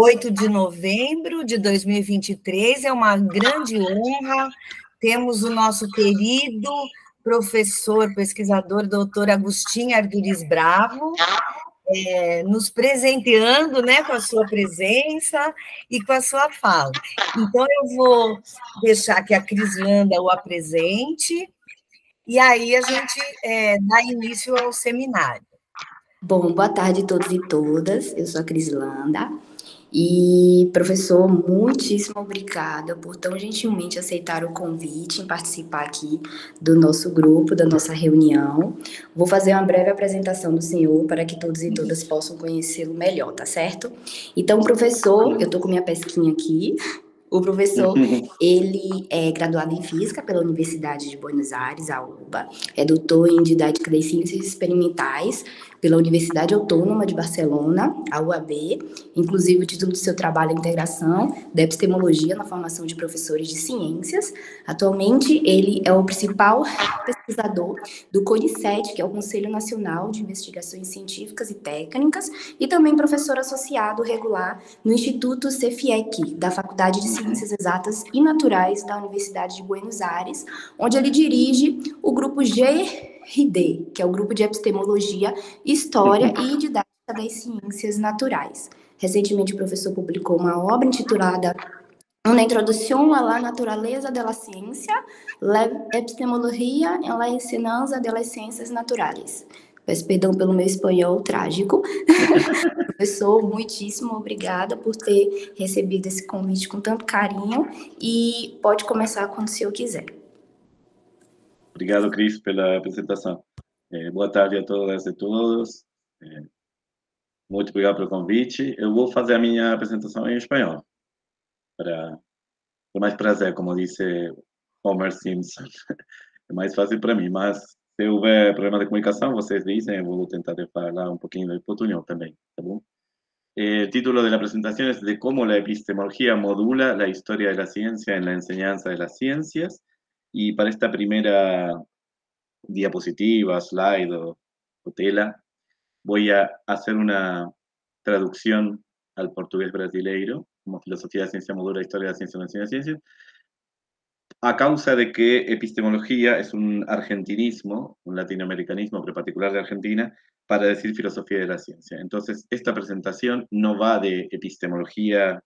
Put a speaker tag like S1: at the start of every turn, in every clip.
S1: 8 de novembro de 2023. É uma grande honra. Temos o nosso querido professor, pesquisador, doutor Agostinho Arduris Bravo, é, nos presenteando né, com a sua presença e com a sua fala. Então, eu vou deixar que a Crislanda o apresente, e aí a gente é, dá início ao seminário.
S2: Bom, boa tarde a todos e todas. Eu sou a Crislanda. E, professor, muitíssimo obrigada por tão gentilmente aceitar o convite em participar aqui do nosso grupo, da nossa reunião. Vou fazer uma breve apresentação do senhor para que todos e todas possam conhecê-lo melhor, tá certo? Então, professor, eu estou com minha pesquinha aqui. O professor, ele é graduado em Física pela Universidade de Buenos Aires, a UBA, é doutor em Didática das Ciências Experimentais pela Universidade Autônoma de Barcelona, a UAB, inclusive o título do seu trabalho é Integração da Epistemologia na Formação de Professores de Ciências. Atualmente, ele é o principal pesquisador do CONICET, que é o Conselho Nacional de Investigações Científicas e Técnicas, e também professor associado regular no Instituto CEFIEC, da Faculdade de Ciências Exatas e Naturais da Universidade de Buenos Aires, onde ele dirige o grupo G RD, que é o Grupo de Epistemologia, História e Didática das Ciências Naturais. Recentemente, o professor publicou uma obra intitulada Una introdução à naturaleza da ciência, la epistemologia en la enseñanza de las ciências naturais. Peço perdão pelo meu espanhol trágico. Professor, muitíssimo obrigada por ter recebido esse convite com tanto carinho e pode começar quando o senhor quiser.
S3: Obrigado, Cris, pela apresentação. É, boa tarde a todas e todos. É, muito obrigado pelo convite. Eu vou fazer a minha apresentação em espanhol, para com mais prazer, como disse Homer Simpson. É mais fácil para mim, mas se houver problema de comunicação, vocês dizem, eu vou tentar falar um pouquinho de português também, tá bom? El título de la presentación es de cómo la epistemología modula la historia de la ciencia en la enseñanza de las ciencias Y para esta primera diapositiva, slide o, tela, voy a hacer una traducción al portugués brasileiro, como filosofía de ciencia modula, historia de ciencia, de ciencias, a causa de que epistemología es un argentinismo, un latinoamericanismo, pero particular de Argentina, para decir filosofía de la ciencia. Entonces, esta presentación no va de epistemología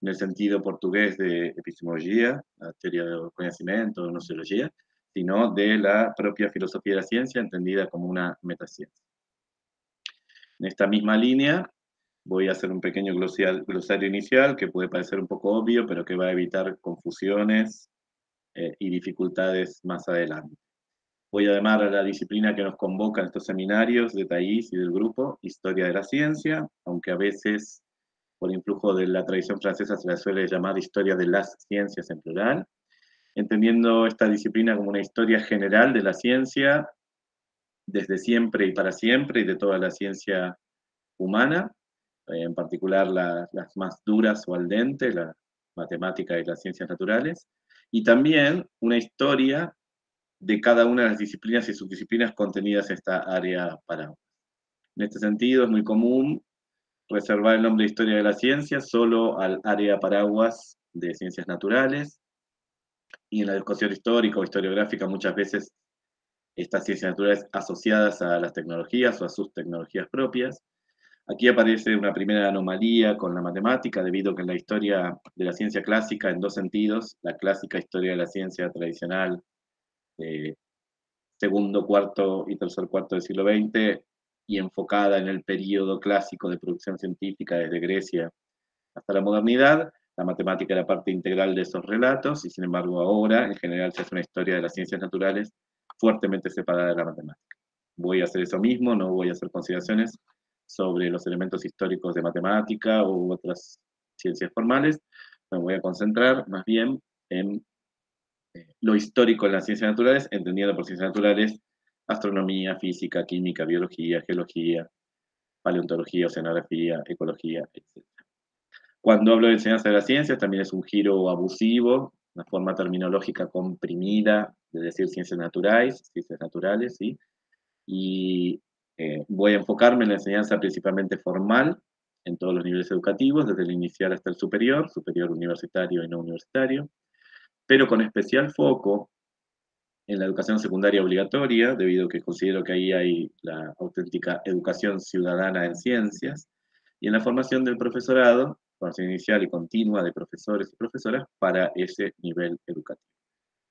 S3: en el sentido portugués de epistemología, la teoría del conocimiento, nociología, sino de la propia filosofía de la ciencia entendida como una metaciencia. En esta misma línea voy a hacer un pequeño glosario, inicial que puede parecer un poco obvio, pero que va a evitar confusiones eh, y dificultades más adelante. Voy a llamar a la disciplina que nos convoca en estos seminarios de Thais y del grupo, Historia de la Ciencia, aunque a veces por influjo de la tradición francesa se la suele llamar historia de las ciencias en plural, entendiendo esta disciplina como una historia general de la ciencia desde siempre y para siempre y de toda la ciencia humana, en particular las más duras o al dente, la matemática y las ciencias naturales, y también una historia de cada una de las disciplinas y subdisciplinas contenidas en esta área para. En este sentido, es muy común reservar el nombre de Historia de la Ciencia solo al área paraguas de ciencias naturales. Y en la discusión histórica o historiográfica muchas veces estas ciencias naturales asociadas a las tecnologías o a sus tecnologías propias. Aquí aparece una primera anomalía con la matemática, debido a que en la historia de la ciencia clásica, en dos sentidos, la clásica historia de la ciencia tradicional, eh, segundo, cuarto y tercer cuarto del siglo XX, y enfocada en el periodo clásico de producción científica desde Grecia hasta la modernidad. La matemática era parte integral de esos relatos y sin embargo ahora en general se hace una historia de las ciencias naturales fuertemente separada de la matemática. Voy a hacer eso mismo, no voy a hacer consideraciones sobre los elementos históricos de matemática u otras ciencias formales, me voy a concentrar más bien en eh, lo histórico en las ciencias naturales, entendiendo por ciencias naturales astronomía, física, química, biología, geología, paleontología, oceanografía, ecología, etc. Cuando hablo de enseñanza de las ciencias, también es un giro abusivo, una forma terminológica comprimida de decir ciencias naturales, ciencias naturales, ¿sí? Y eh, voy a enfocarme en la enseñanza principalmente formal, en todos los niveles educativos, desde el inicial hasta el superior, superior universitario y no universitario, pero con especial foco en la educación secundaria obligatoria, debido a que considero que ahí hay la auténtica educación ciudadana en ciencias, y en la formación del profesorado, formación inicial y continua de profesores y profesoras para ese nivel educativo.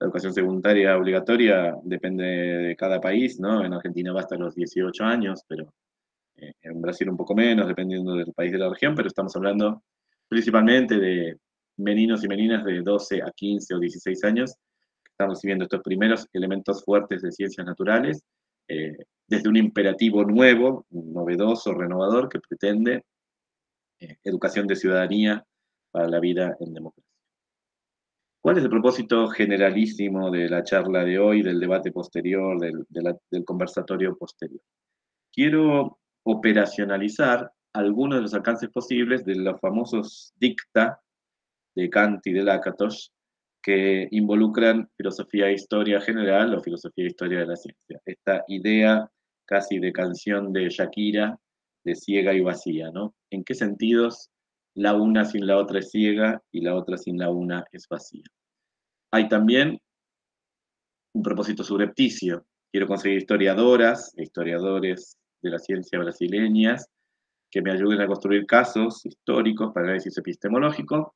S3: La educación secundaria obligatoria depende de cada país, ¿no? En Argentina va hasta los 18 años, pero eh, en Brasil un poco menos, dependiendo del país de la región, pero estamos hablando principalmente de meninos y meninas de 12 a 15 o 16 años que están recibiendo estos primeros elementos fuertes de ciencias naturales, eh, desde un imperativo nuevo, novedoso, renovador, que pretende eh, educación de ciudadanía para la vida en democracia. ¿Cuál es el propósito generalísimo de la charla de hoy, del debate posterior, del, conversatorio posterior? Quiero operacionalizar algunos de los alcances posibles de los famosos dicta de Kant y de Lakatos que involucran filosofía e historia general o filosofía e historia de la ciencia. Esta idea casi de canción de Shakira, de ciega y vacía, ¿no? ¿En qué sentidos la una sin la otra es ciega y la otra sin la una es vacía? Hay también un propósito subrepticio. Quiero conseguir historiadoras historiadores de la ciencia brasileñas que me ayuden a construir casos históricos para análisis epistemológico,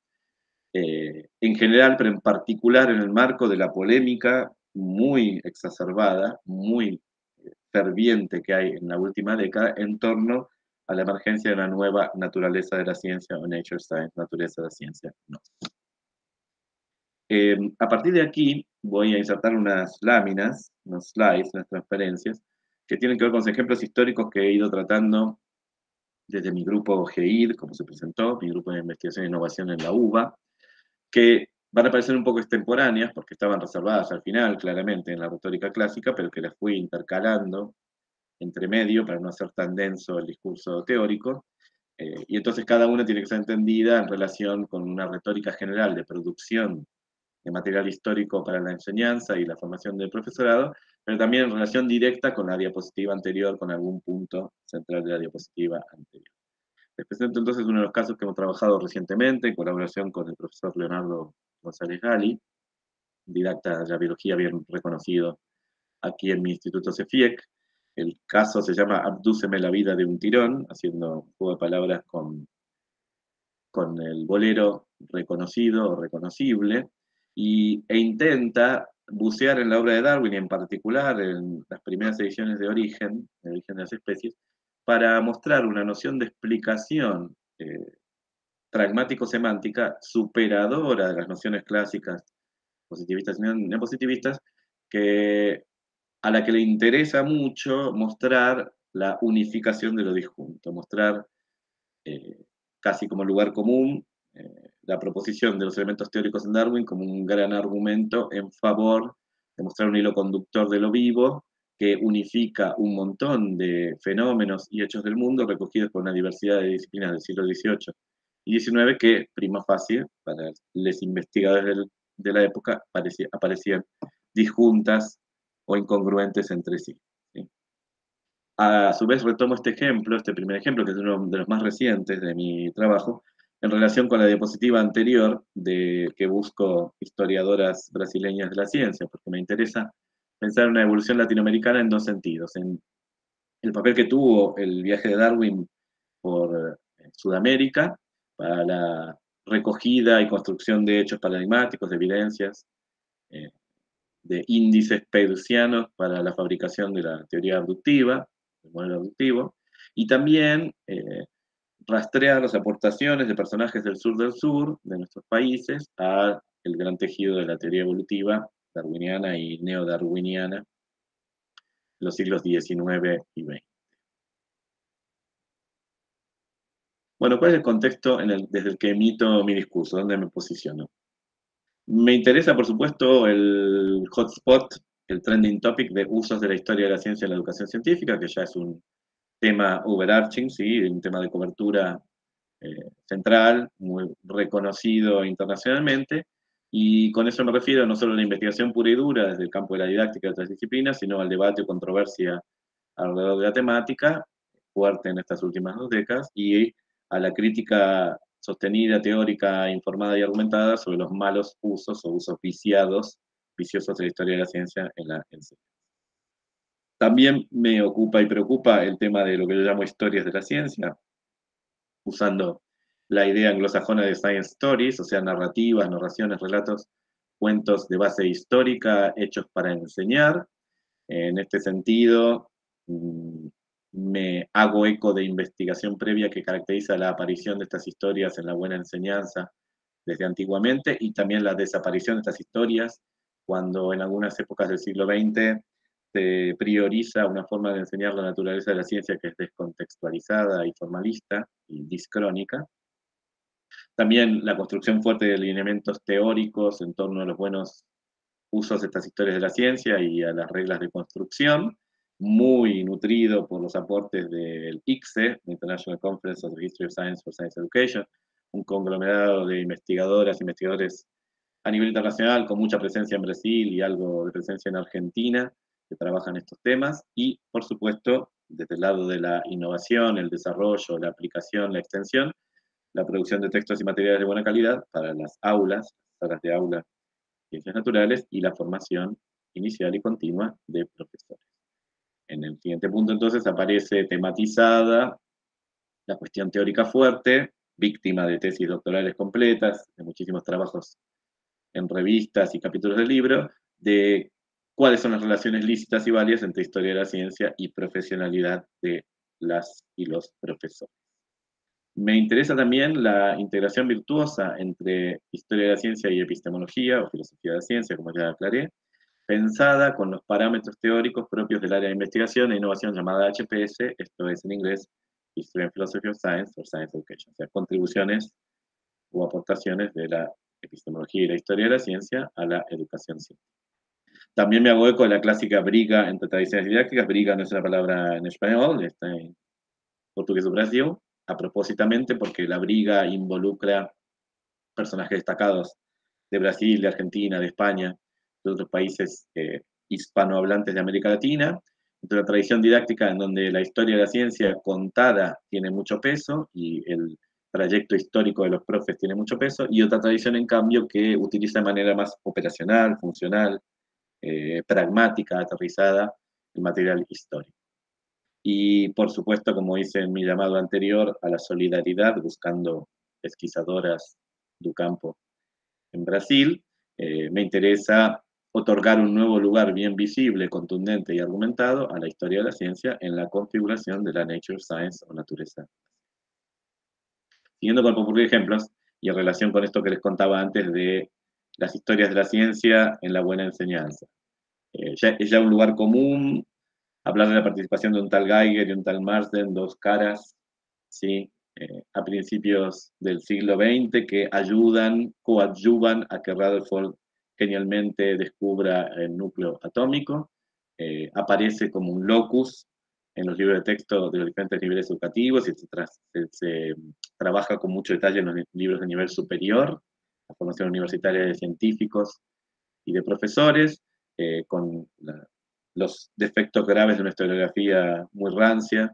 S3: eh, en general, pero en particular en el marco de la polémica muy exacerbada, muy eh, ferviente que hay en la última década en torno a la emergencia de una nueva naturaleza de la ciencia o nature science, naturaleza de la ciencia. No. Eh, a partir de aquí voy a insertar unas láminas, unos slides, unas transparencias, que tienen que ver con los ejemplos históricos que he ido tratando desde mi grupo GEID, como se presentó, mi grupo de investigación e innovación en la UBA, que van a parecer un poco extemporáneas, porque estaban reservadas al final, claramente, en la retórica clásica, pero que las fui intercalando entre medio para no hacer tan denso el discurso teórico. Eh, y entonces cada una tiene que ser entendida en relación con una retórica general de producción de material histórico para la enseñanza y la formación del profesorado, pero también en relación directa con la diapositiva anterior, con algún punto central de la diapositiva anterior. Les presento entonces uno de los casos que hemos trabajado recientemente en colaboración con el profesor Leonardo González Gali, didacta de la biología bien reconocido aquí en mi instituto CEFIEC. El caso se llama Abdúceme la vida de un tirón, haciendo juego de palabras con, con el bolero reconocido o reconocible, y, e intenta bucear en la obra de Darwin, y en particular en las primeras ediciones de Origen, de Origen de las Especies, para mostrar una noción de explicación eh, pragmático-semántica superadora de las nociones clásicas positivistas y neopositivistas, que, a la que le interesa mucho mostrar la unificación de lo disjunto, mostrar eh, casi como lugar común eh, la proposición de los elementos teóricos en Darwin como un gran argumento en favor de mostrar un hilo conductor de lo vivo que unifica un montón de fenómenos y hechos del mundo recogidos por una diversidad de disciplinas del siglo XVIII y XIX que, prima facie, para los investigadores de la época, aparecían disjuntas o incongruentes entre sí. A su vez retomo este ejemplo, este primer ejemplo, que es uno de los más recientes de mi trabajo, en relación con la diapositiva anterior de que busco historiadoras brasileñas de la ciencia, porque me interesa pensar en una evolución latinoamericana en dos sentidos, en el papel que tuvo el viaje de Darwin por eh, Sudamérica para la recogida y construcción de hechos paradigmáticos, de evidencias, eh, de índices peircianos para la fabricación de la teoría abductiva, el modelo abductivo, y también eh, rastrear las aportaciones de personajes del sur del sur, de nuestros países, al gran tejido de la teoría evolutiva darwiniana y neodarwiniana, los siglos XIX y XX. Bueno, ¿cuál es el contexto desde el que emito mi discurso? ¿Dónde me posiciono? Me interesa, por supuesto, el hotspot, el trending topic de usos de la historia de la ciencia en la educación científica, que ya es un tema overarching, ¿sí? un tema de cobertura eh, central, muy reconocido internacionalmente, y con eso me refiero no solo a la investigación pura y dura desde el campo de la didáctica de otras disciplinas, sino al debate o controversia alrededor de la temática, fuerte en estas últimas dos décadas, y a la crítica sostenida, teórica, informada y argumentada sobre los malos usos o usos viciados, viciosos de la historia de la ciencia en la enseñanza. También me ocupa y preocupa el tema de lo que yo llamo historias de la ciencia, usando la idea anglosajona de science stories, o sea, narrativas, narraciones, relatos, cuentos de base histórica hechos para enseñar. En este sentido, mm, me hago eco de investigación previa que caracteriza la aparición de estas historias en la buena enseñanza desde antiguamente y también la desaparición de estas historias cuando en algunas épocas del siglo XX se prioriza una forma de enseñar la naturaleza de la ciencia que es descontextualizada y formalista y discrónica. También la construcción fuerte de lineamientos teóricos en torno a los buenos usos de estas historias de la ciencia y a las reglas de construcción, muy nutrido por los aportes del ICSE, International Conference of the History of Science for Science Education, un conglomerado de investigadoras, investigadores a nivel internacional con mucha presencia en Brasil y algo de presencia en Argentina que trabajan estos temas y, por supuesto, desde el lado de la innovación, el desarrollo, la aplicación, la extensión, la producción de textos y materiales de buena calidad para las aulas, salas de aula, ciencias naturales y la formación inicial y continua de profesores. En el siguiente punto, entonces, aparece tematizada la cuestión teórica fuerte, víctima de tesis doctorales completas, de muchísimos trabajos en revistas y capítulos del libro, de cuáles son las relaciones lícitas y válidas entre historia de la ciencia y profesionalidad de las y los profesores. Me interesa también la integración virtuosa entre historia de la ciencia y epistemología o filosofía de la ciencia, como ya aclaré, pensada con los parámetros teóricos propios del área de investigación e innovación llamada HPS, esto es en inglés History and Philosophy of Science or Science Education, o sea, contribuciones o aportaciones de la epistemología y la historia de la ciencia a la educación científica. También me hago eco de la clásica briga entre tradiciones didácticas. Briga no es una palabra en español, está en portugués o Brasil, a propósitamente porque la briga involucra personajes destacados de Brasil, de Argentina, de España, de otros países eh, hispanohablantes de América Latina, entre la tradición didáctica en donde la historia de la ciencia contada tiene mucho peso y el trayecto histórico de los profes tiene mucho peso, y otra tradición, en cambio, que utiliza de manera más operacional, funcional, eh, pragmática, aterrizada, el material histórico. Y, por supuesto, como hice en mi llamado anterior, a la solidaridad, buscando pesquisadoras do campo en Brasil, eh, me interesa otorgar un nuevo lugar bien visible, contundente y argumentado a la historia de la ciencia en la configuración de la Nature Science o naturaleza. Siguiendo con por ejemplos, y en relación con esto que les contaba antes de las historias de la ciencia en la buena enseñanza. Eh, es ya un lugar común hablar de la participación de un tal Geiger y un tal Marsden, dos caras, ¿sí? Eh, a principios del siglo XX que ayudan, coadyuvan a que Rutherford genialmente descubra el núcleo atómico, eh, aparece como un locus en los libros de texto de los diferentes niveles educativos y se, trabaja con mucho detalle en los libros de nivel superior, la formación universitaria de científicos y de profesores, eh, con los defectos graves de una historiografía muy rancia,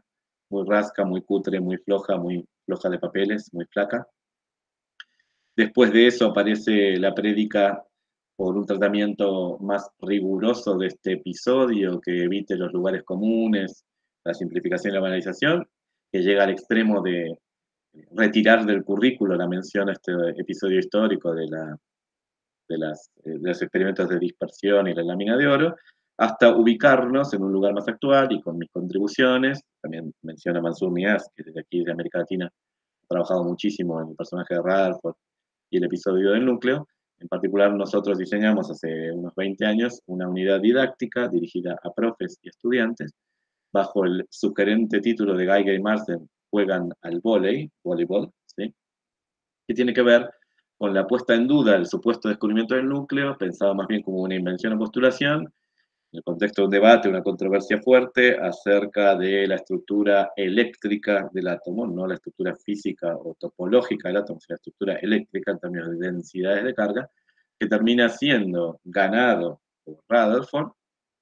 S3: muy rasca, muy cutre, muy floja, muy floja de papeles, muy flaca. Después de eso aparece la prédica por un tratamiento más riguroso de este episodio, que evite los lugares comunes, la simplificación y la banalización, que llega al extremo de retirar del currículo la mención a este episodio histórico de, la, de, las, de los experimentos de dispersión y la lámina de oro, hasta ubicarnos en un lugar más actual y con mis contribuciones. También menciona Mansur Mias, que desde aquí, de América Latina, ha trabajado muchísimo en el personaje de Radford y el episodio del núcleo. En particular, nosotros diseñamos hace unos 20 años una unidad didáctica dirigida a profes y estudiantes bajo el sugerente título de Geiger y Marsden juegan al volei, voleibol, ¿sí? que tiene que ver con la puesta en duda del supuesto descubrimiento del núcleo, pensado más bien como una invención o postulación, en el contexto de un debate, una controversia fuerte acerca de la estructura eléctrica del átomo, no la estructura física o topológica del átomo, sino la estructura eléctrica en términos de densidades de carga, que termina siendo ganado por Rutherford,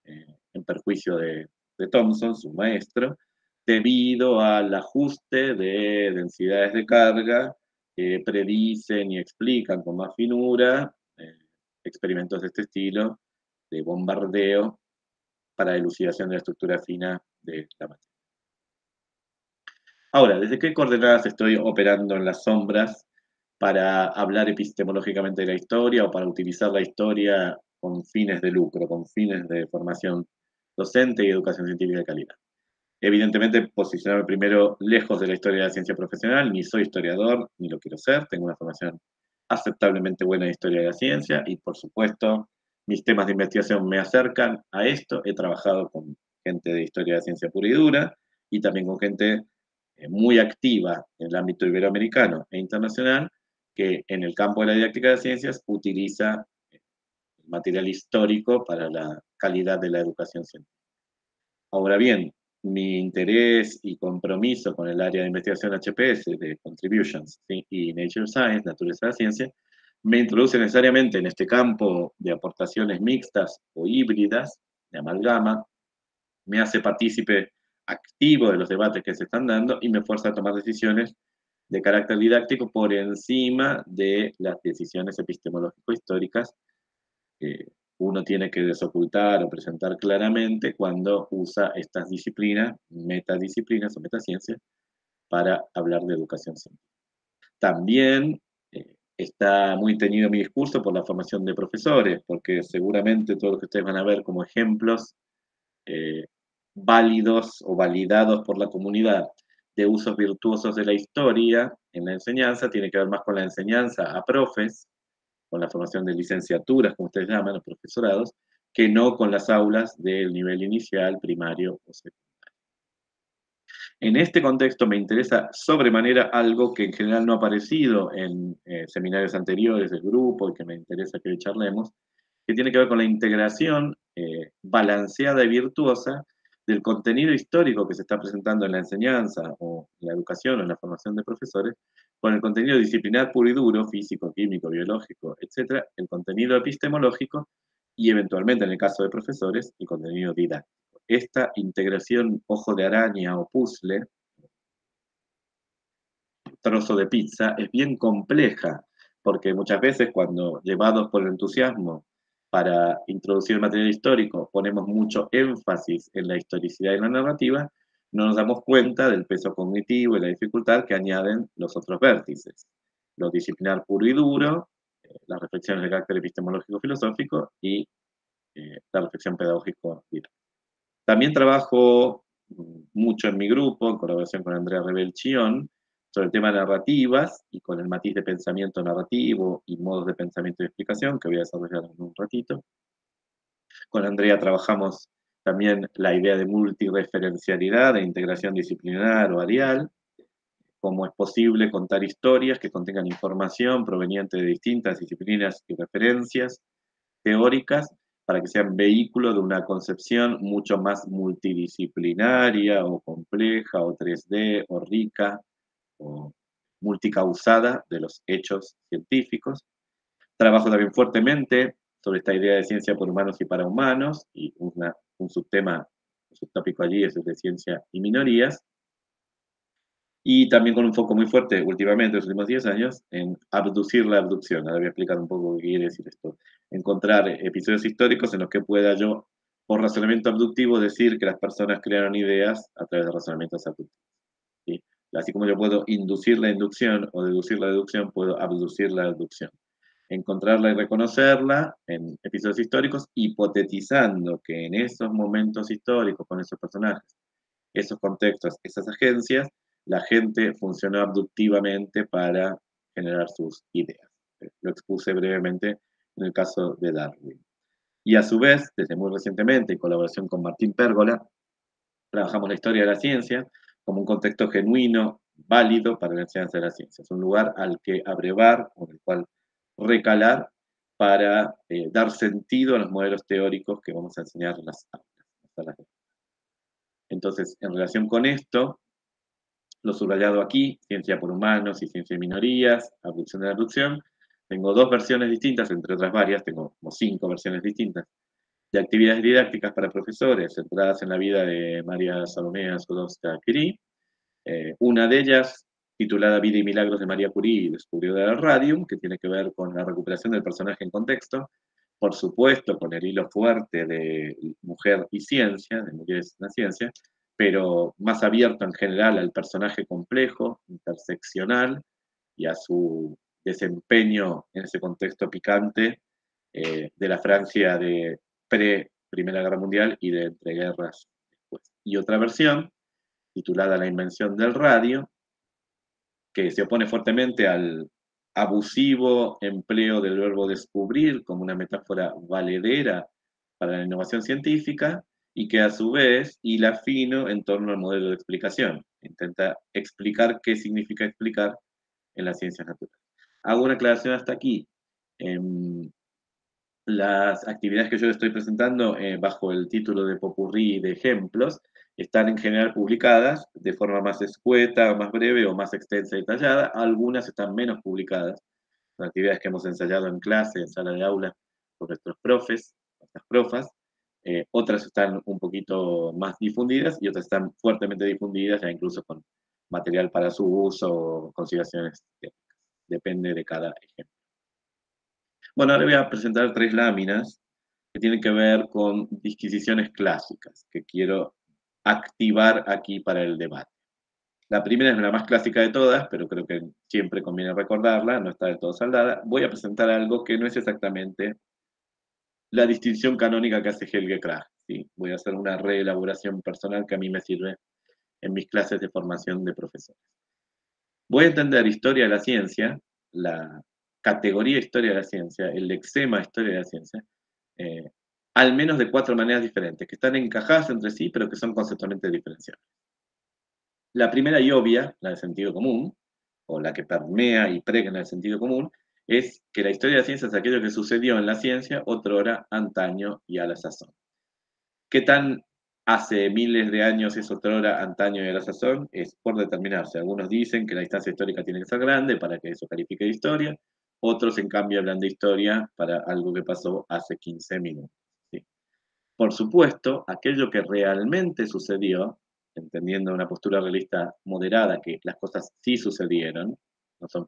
S3: eh, en perjuicio de, de Thomson, su maestro, debido al ajuste de densidades de carga que predicen y explican con más finura eh, experimentos de este estilo de bombardeo para elucidación de la estructura fina de la materia. Ahora, ¿desde qué coordenadas estoy operando en las sombras para hablar epistemológicamente de la historia o para utilizar la historia con fines de lucro, con fines de formación docente y educación científica de calidad? Evidentemente, posicionarme primero lejos de la historia de la ciencia profesional, ni soy historiador, ni lo quiero ser, tengo una formación aceptablemente buena de historia de la ciencia y, por supuesto, mis temas de investigación me acercan a esto. He trabajado con gente de historia de ciencia pura y dura y también con gente eh, muy activa en el ámbito iberoamericano e internacional que en el campo de la didáctica de ciencias utiliza el material histórico para la calidad de la educación científica. Ahora bien, mi interés y compromiso con el área de investigación HPS de Contributions y Nature Science, Naturaleza de la Ciencia, me introduce necesariamente en este campo de aportaciones mixtas o híbridas, de amalgama, me hace partícipe activo de los debates que se están dando y me fuerza a tomar decisiones de carácter didáctico por encima de las decisiones epistemológico-históricas que uno tiene que desocultar o presentar claramente cuando usa estas disciplinas, metadisciplinas o metaciencias, para hablar de educación científica. También está muy teñido mi discurso por la formación de profesores, porque seguramente todo lo que ustedes van a ver como ejemplos eh, válidos o validados por la comunidad de usos virtuosos de la historia en la enseñanza, tiene que ver más con la enseñanza a profes, con la formación de licenciaturas, como ustedes llaman, los profesorados, que no con las aulas del nivel inicial, primario o secundario. En este contexto me interesa sobremanera algo que en general no ha aparecido en eh, seminarios anteriores del grupo y que me interesa que charlemos, que tiene que ver con la integración eh, balanceada y virtuosa del contenido histórico que se está presentando en la enseñanza o en la educación o en la formación de profesores, con el contenido disciplinar puro y duro, físico, químico, biológico, etcétera, el contenido epistemológico y eventualmente en el caso de profesores, el contenido didáctico. Esta integración ojo de araña o puzzle, trozo de pizza, es bien compleja, porque muchas veces cuando llevados por el entusiasmo para introducir material histórico ponemos mucho énfasis en la historicidad y la narrativa, no nos damos cuenta del peso cognitivo y la dificultad que añaden los otros vértices. Lo disciplinar puro y duro, las reflexiones de carácter epistemológico-filosófico y eh, la reflexión pedagógico También trabajo mm, mucho en mi grupo, en colaboración con Andrea Rebel Chión, sobre el tema de narrativas y con el matiz de pensamiento narrativo y modos de pensamiento y explicación que voy a desarrollar en un ratito. Con Andrea trabajamos también la idea de multireferencialidad, de integración disciplinar o arial, cómo es posible contar historias que contengan información proveniente de distintas disciplinas y referencias teóricas para que sean vehículo de una concepción mucho más multidisciplinaria o compleja o 3D o rica o multicausada de los hechos científicos. Trabajo también fuertemente sobre esta idea de ciencia por humanos y para humanos, y un subtema, un subtópico allí es el de ciencia y minorías, y también con un foco muy fuerte últimamente, en los últimos 10 años, en abducir la abducción. Ahora voy a explicar un poco qué quiere decir esto. Encontrar episodios históricos en los que pueda yo, por razonamiento abductivo, decir que las personas crearon ideas a través de razonamientos abductivos. Así como yo puedo inducir la inducción o deducir la deducción, puedo abducir la deducción. Encontrarla y reconocerla en episodios históricos, hipotetizando que en esos momentos históricos, con esos personajes, esos contextos, esas agencias, la gente funcionó abductivamente para generar sus ideas. Lo expuse brevemente en el caso de Darwin. Y a su vez, desde muy recientemente, en colaboración con Martín Pérgola, trabajamos la historia de la ciencia, como un contexto genuino, válido para la enseñanza de la ciencia. Es un lugar al que abrevar, con el cual recalar para eh, dar sentido a los modelos teóricos que vamos a enseñar en las aulas. Entonces, en relación con esto, lo subrayado aquí, ciencia por humanos y ciencia de minorías, abducción de la abducción, tengo dos versiones distintas, entre otras varias, tengo como cinco versiones distintas de actividades didácticas para profesores centradas en la vida de María Salomé Skodowska Curie. Eh, una de ellas, titulada Vida y Milagros de María Curie, descubrió de la Radium, que tiene que ver con la recuperación del personaje en contexto, por supuesto con el hilo fuerte de mujer y ciencia, de mujeres en la ciencia, pero más abierto en general al personaje complejo, interseccional y a su desempeño en ese contexto picante eh, de la Francia de pre-Primera Guerra Mundial y de entreguerras después. Y otra versión, titulada La invención del radio, que se opone fuertemente al abusivo empleo del verbo descubrir como una metáfora valedera para la innovación científica y que a su vez hila fino en torno al modelo de explicación. Intenta explicar qué significa explicar en las ciencias naturales. Hago una aclaración hasta aquí. Em, las actividades que yo estoy presentando eh, bajo el título de Popurrí de ejemplos están en general publicadas de forma más escueta, más breve o más extensa y detallada. Algunas están menos publicadas. Son actividades que hemos ensayado en clase, en sala de aula, con nuestros profes, nuestras profas. Eh, otras están un poquito más difundidas y otras están fuertemente difundidas, ya incluso con material para su uso o consideraciones técnicas. Depende de cada ejemplo. Bueno, ahora voy a presentar tres láminas que tienen que ver con disquisiciones clásicas que quiero activar aquí para el debate. La primera es la más clásica de todas, pero creo que siempre conviene recordarla, no está del todo saldada. Voy a presentar algo que no es exactamente la distinción canónica que hace Helge Krag. ¿sí? Voy a hacer una reelaboración personal que a mí me sirve en mis clases de formación de profesores. Voy a entender historia de la ciencia, la categoría historia de la ciencia, el lexema historia de la ciencia, eh, al menos de cuatro maneras diferentes, que están encajadas entre sí, pero que son conceptualmente diferenciables. La primera y obvia, la de sentido común, o la que permea y pregna el sentido común, es que la historia de la ciencia es aquello que sucedió en la ciencia otrora, antaño y a la sazón. ¿Qué tan hace miles de años es otrora, antaño y a la sazón? Es por determinarse. Algunos dicen que la distancia histórica tiene que ser grande para que eso califique de historia, otros en cambio hablan de historia para algo que pasó hace 15 minutos. Por supuesto, aquello que realmente sucedió, entendiendo una postura realista moderada, que las cosas sí sucedieron, no son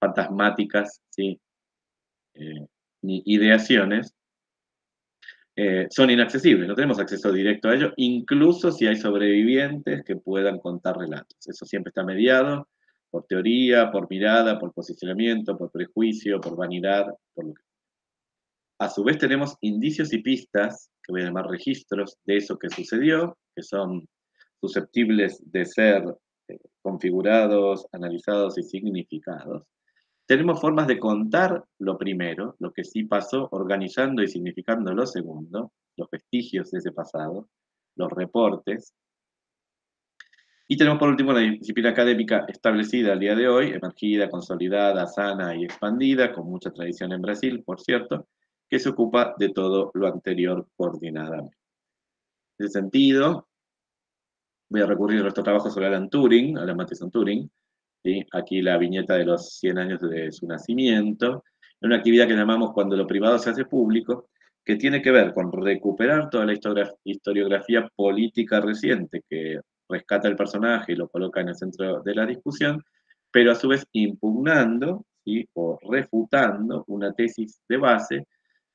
S3: fantasmáticas, ¿sí? Eh, ni ideaciones, eh, son inaccesibles, no tenemos acceso directo a ello, incluso si hay sobrevivientes que puedan contar relatos. Eso siempre está mediado por teoría, por mirada, por posicionamiento, por prejuicio, por vanidad, por lo que a su vez tenemos indicios y pistas, que voy a llamar registros, de eso que sucedió, que son susceptibles de ser eh, configurados, analizados y significados. Tenemos formas de contar lo primero, lo que sí pasó, organizando y significando lo segundo, los vestigios de ese pasado, los reportes. Y tenemos por último la disciplina académica establecida al día de hoy, emergida, consolidada, sana y expandida, con mucha tradición en Brasil, por cierto, que se ocupa de todo lo anterior coordinadamente. En ese sentido, voy a recurrir a nuestro trabajo sobre Alan Turing, Alan Matheson Turing, aquí la viñeta de los 100 años de su nacimiento, una actividad que llamamos cuando lo privado se hace público, que tiene que ver con recuperar toda la historiografía política reciente que rescata el personaje y lo coloca en el centro de la discusión, pero a su vez impugnando ¿sí? o refutando una tesis de base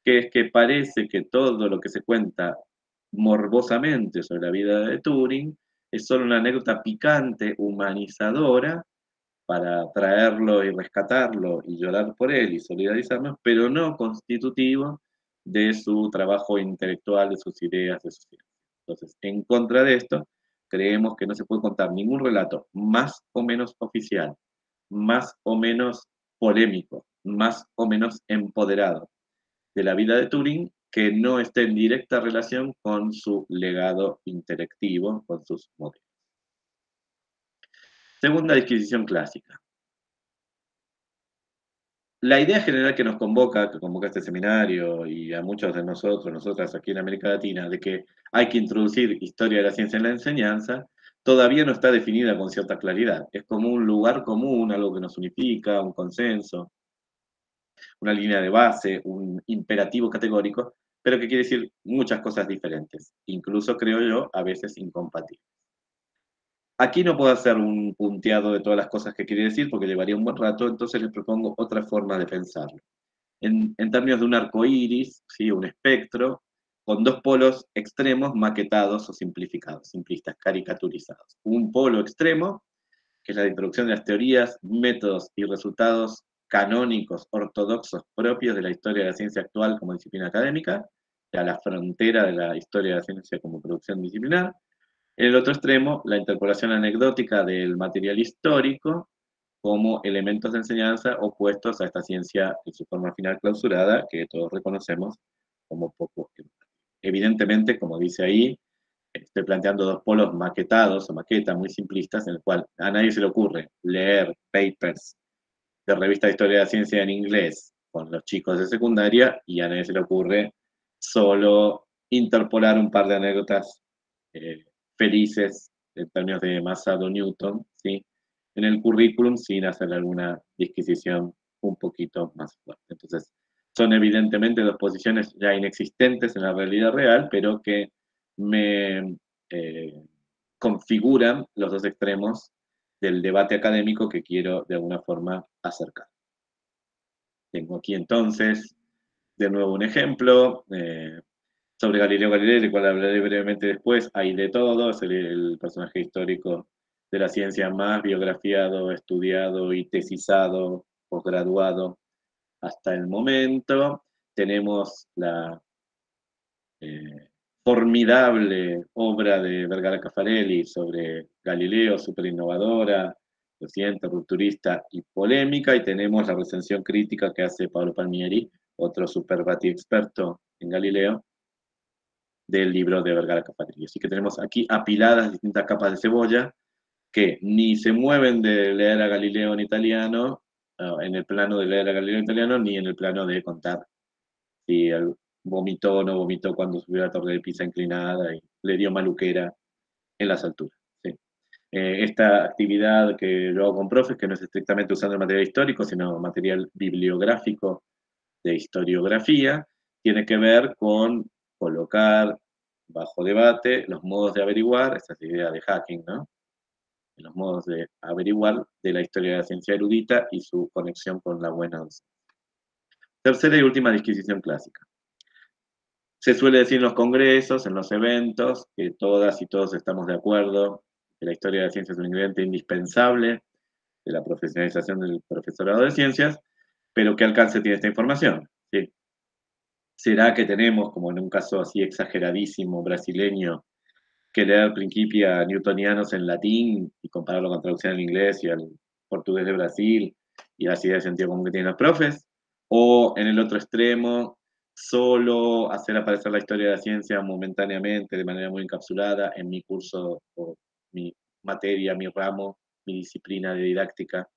S3: que es que parece que todo lo que se cuenta morbosamente sobre la vida de Turing es solo una anécdota picante, humanizadora, para traerlo y rescatarlo y llorar por él y solidarizarnos, pero no constitutivo de su trabajo intelectual, de sus ideas, de sus ideas. Entonces, en contra de esto, creemos que no se puede contar ningún relato más o menos oficial, más o menos polémico, más o menos empoderado, de la vida de Turing que no esté en directa relación con su legado intelectivo, con sus modelos. Segunda disquisición clásica. La idea general que nos convoca, que convoca este seminario y a muchos de nosotros, nosotras aquí en América Latina, de que hay que introducir historia de la ciencia en la enseñanza, todavía no está definida con cierta claridad. Es como un lugar común, algo que nos unifica, un consenso, una línea de base, un imperativo categórico, pero que quiere decir muchas cosas diferentes, incluso creo yo, a veces incompatibles. Aquí no puedo hacer un punteado de todas las cosas que quiere decir porque llevaría un buen rato, entonces les propongo otra forma de pensarlo. En, términos de un arco iris, ¿sí? un espectro, con dos polos extremos maquetados o simplificados, simplistas, caricaturizados. Un polo extremo, que es la introducción de las teorías, métodos y resultados canónicos ortodoxos propios de la historia de la ciencia actual como disciplina académica, a la frontera de la historia de la ciencia como producción disciplinar. En el otro extremo, la interpolación anecdótica del material histórico como elementos de enseñanza opuestos a esta ciencia en su forma final clausurada, que todos reconocemos como poco Evidentemente, como dice ahí, estoy planteando dos polos maquetados o maquetas muy simplistas, en el cual a nadie se le ocurre leer papers de revista de historia de la ciencia en inglés con los chicos de secundaria y a nadie se le ocurre solo interpolar un par de anécdotas eh, felices en términos de Masado Newton, ¿sí? en el currículum sin hacer alguna disquisición un poquito más fuerte. Entonces, son evidentemente dos posiciones ya inexistentes en la realidad real, pero que me eh, configuran los dos extremos del debate académico que quiero de alguna forma acercar. Tengo aquí entonces de nuevo un ejemplo eh, sobre Galileo Galilei, del cual hablaré brevemente después. Hay de todo, es el, personaje histórico de la ciencia más biografiado, estudiado y tesizado, posgraduado hasta el momento. Tenemos la eh, formidable obra de Vergara Caffarelli sobre Galileo, súper innovadora, reciente, rupturista y polémica, y tenemos la recensión crítica que hace Pablo Palmieri, otro super experto en Galileo, del libro de Vergara Caffarelli. Así que tenemos aquí apiladas distintas capas de cebolla que ni se mueven de leer a Galileo en italiano, en el plano de leer a Galileo en italiano, ni en el plano de contar si vomitó o no vomitó cuando subió a la torre de Pisa inclinada y le dio maluquera en las alturas. Eh, esta actividad que yo hago con profes, que no es estrictamente usando el material histórico, sino material bibliográfico de historiografía, tiene que ver con colocar bajo debate los modos de averiguar, esa es la idea de hacking, ¿no? Los modos de averiguar de la historia de la ciencia erudita y su conexión con la buena. Tercera y última disquisición clásica. Se suele decir en los congresos, en los eventos, que todas y todos estamos de acuerdo que la historia de la ciencia es un ingrediente indispensable de la profesionalización del profesorado de ciencias, pero ¿qué alcance tiene esta información? ¿Será que tenemos, como en un caso así exageradísimo brasileño, que leer Principia newtonianos en latín y compararlo con traducción al inglés y al portugués de Brasil y ideas de sentido común que tienen los profes? ¿O en el otro extremo, solo hacer aparecer la historia de la ciencia momentáneamente, de manera muy encapsulada, en mi curso o mi materia, mi ramo, mi disciplina de didáctica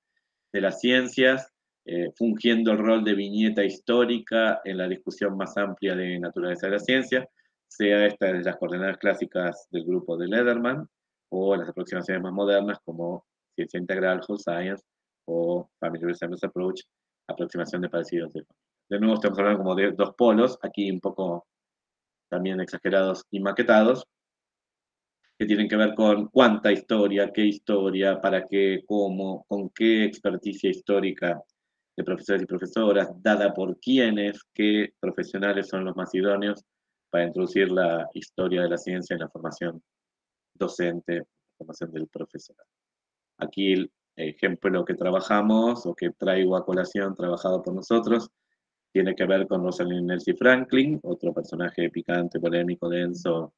S3: de las ciencias, eh, fungiendo el rol de viñeta histórica en la discusión más amplia de naturaleza de la ciencia, sea esta de las coordenadas clásicas del grupo de Lederman o las aproximaciones más modernas como ciencia integral, whole science o family resemblance approach, aproximación de parecidos de de nuevo estamos hablando como de dos polos, aquí un poco también exagerados y maquetados, que tienen que ver con cuánta historia, qué historia, para qué, cómo, con qué experticia histórica de profesores y profesoras, dada por quiénes, qué profesionales son los más idóneos para introducir la historia de la ciencia en la formación docente, formación del profesor. Aquí el ejemplo que trabajamos o que traigo a colación trabajado por nosotros tiene que ver con Rosalind Nelsie Franklin, otro personaje picante, polémico, denso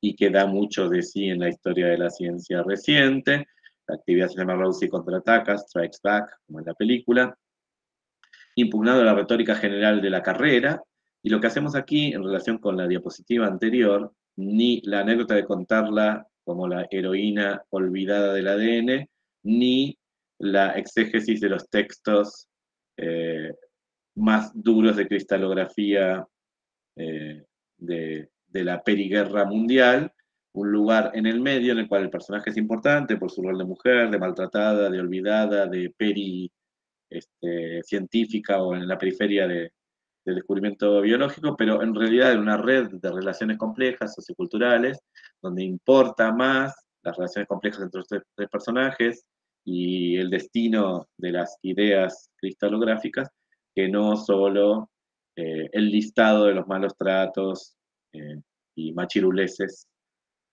S3: y que da mucho de sí en la historia de la ciencia reciente. La actividad se llama Rousey contraataca, Strikes Back, como en la película. Impugnado la retórica general de la carrera. Y lo que hacemos aquí en relación con la diapositiva anterior, ni la anécdota de contarla como la heroína olvidada del ADN, ni la exégesis de los textos eh, más duros de cristalografía eh, de, la periguerra mundial, un lugar en el medio en el cual el personaje es importante por su rol de mujer, de maltratada, de olvidada, de peri este, científica o en la periferia de, este descubrimiento biológico, pero en realidad en una red de relaciones complejas, socioculturales, donde importa más las relaciones complejas entre los tres personajes y el destino de las ideas cristalográficas, que no solo eh, el listado de los malos tratos eh, y machiruleses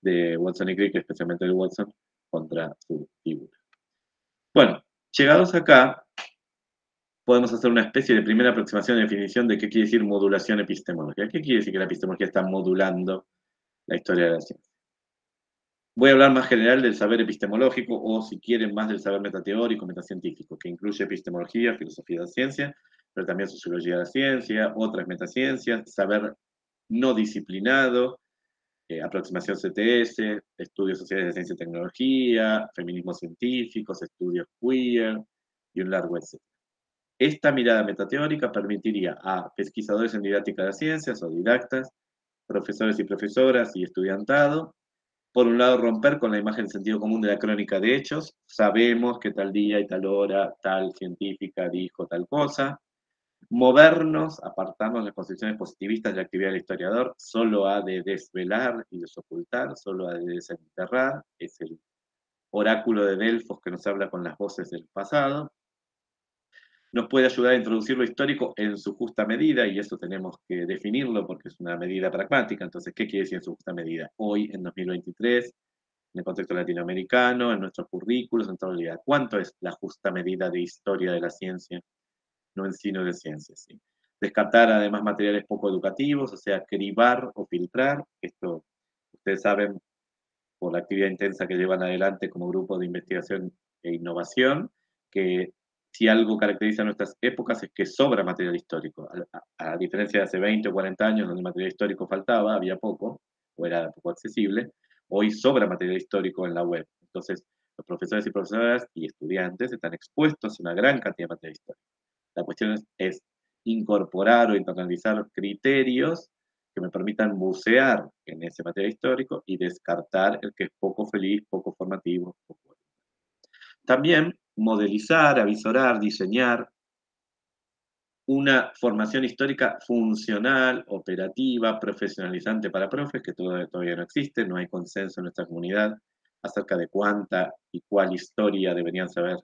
S3: de Watson y Crick, especialmente de Watson, contra su figura. Bueno, llegados acá, podemos hacer una especie de primera aproximación de definición de qué quiere decir modulación epistemológica. ¿Qué quiere decir que la epistemología está modulando la historia de la ciencia? Voy a hablar más general del saber epistemológico o, si quieren, más del saber metateórico, metacientífico, que incluye epistemología, filosofía de la ciencia, pero también sociología de la ciencia, otras metaciencias, saber no disciplinado, eh, aproximación CTS, estudios sociales de ciencia y tecnología, feminismo científicos, estudios queer y un largo etcétera. Esta mirada metateórica permitiría a pesquisadores en didáctica de ciencias o didactas, profesores y profesoras y estudiantado, por un lado, romper con la imagen de sentido común de la crónica de hechos. Sabemos que tal día y tal hora tal científica dijo tal cosa. Movernos, apartarnos de las concepciones positivistas de la actividad del historiador, solo ha de desvelar y desocultar, solo ha de desenterrar. Es el oráculo de Delfos que nos habla con las voces del pasado nos puede ayudar a introducir lo histórico en su justa medida, y eso tenemos que definirlo porque es una medida pragmática. Entonces, ¿qué quiere decir en su justa medida? Hoy, en 2023, en el contexto latinoamericano, en nuestros currículos, en toda realidad, ¿cuánto es la justa medida de historia de la ciencia? No en sino de ciencias. Descartar además materiales poco educativos, o sea, cribar o filtrar. Esto, ustedes saben, por la actividad intensa que llevan adelante como grupo de investigación e innovación, que si algo caracteriza nuestras épocas es que sobra material histórico. A, diferencia de hace 20 o 40 años, donde el material histórico faltaba, había poco, o era poco accesible, hoy sobra material histórico en la web. Entonces, los profesores y profesoras y estudiantes están expuestos a una gran cantidad de material histórico. La cuestión es, es incorporar o internalizar criterios que me permitan bucear en ese material histórico y descartar el que es poco feliz, poco formativo, poco... También modelizar, avisorar, diseñar una formación histórica funcional, operativa, profesionalizante para profes, que todavía no existe, no hay consenso en nuestra comunidad acerca de cuánta y cuál historia deberían saber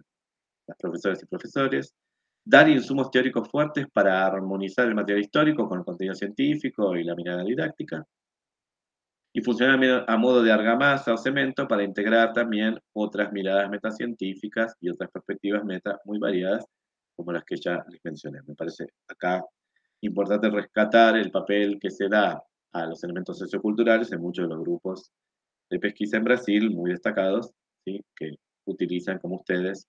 S3: las profesoras y profesores, dar insumos teóricos fuertes para armonizar el material histórico con el contenido científico y la mirada didáctica, y funciona a modo de argamasa o cemento para integrar también otras miradas metacientíficas y otras perspectivas meta muy variadas, como las que ya les mencioné. Me parece acá importante rescatar el papel que se da a los elementos socioculturales en muchos de los grupos de pesquisa en Brasil, muy destacados, ¿sí? que utilizan, como ustedes,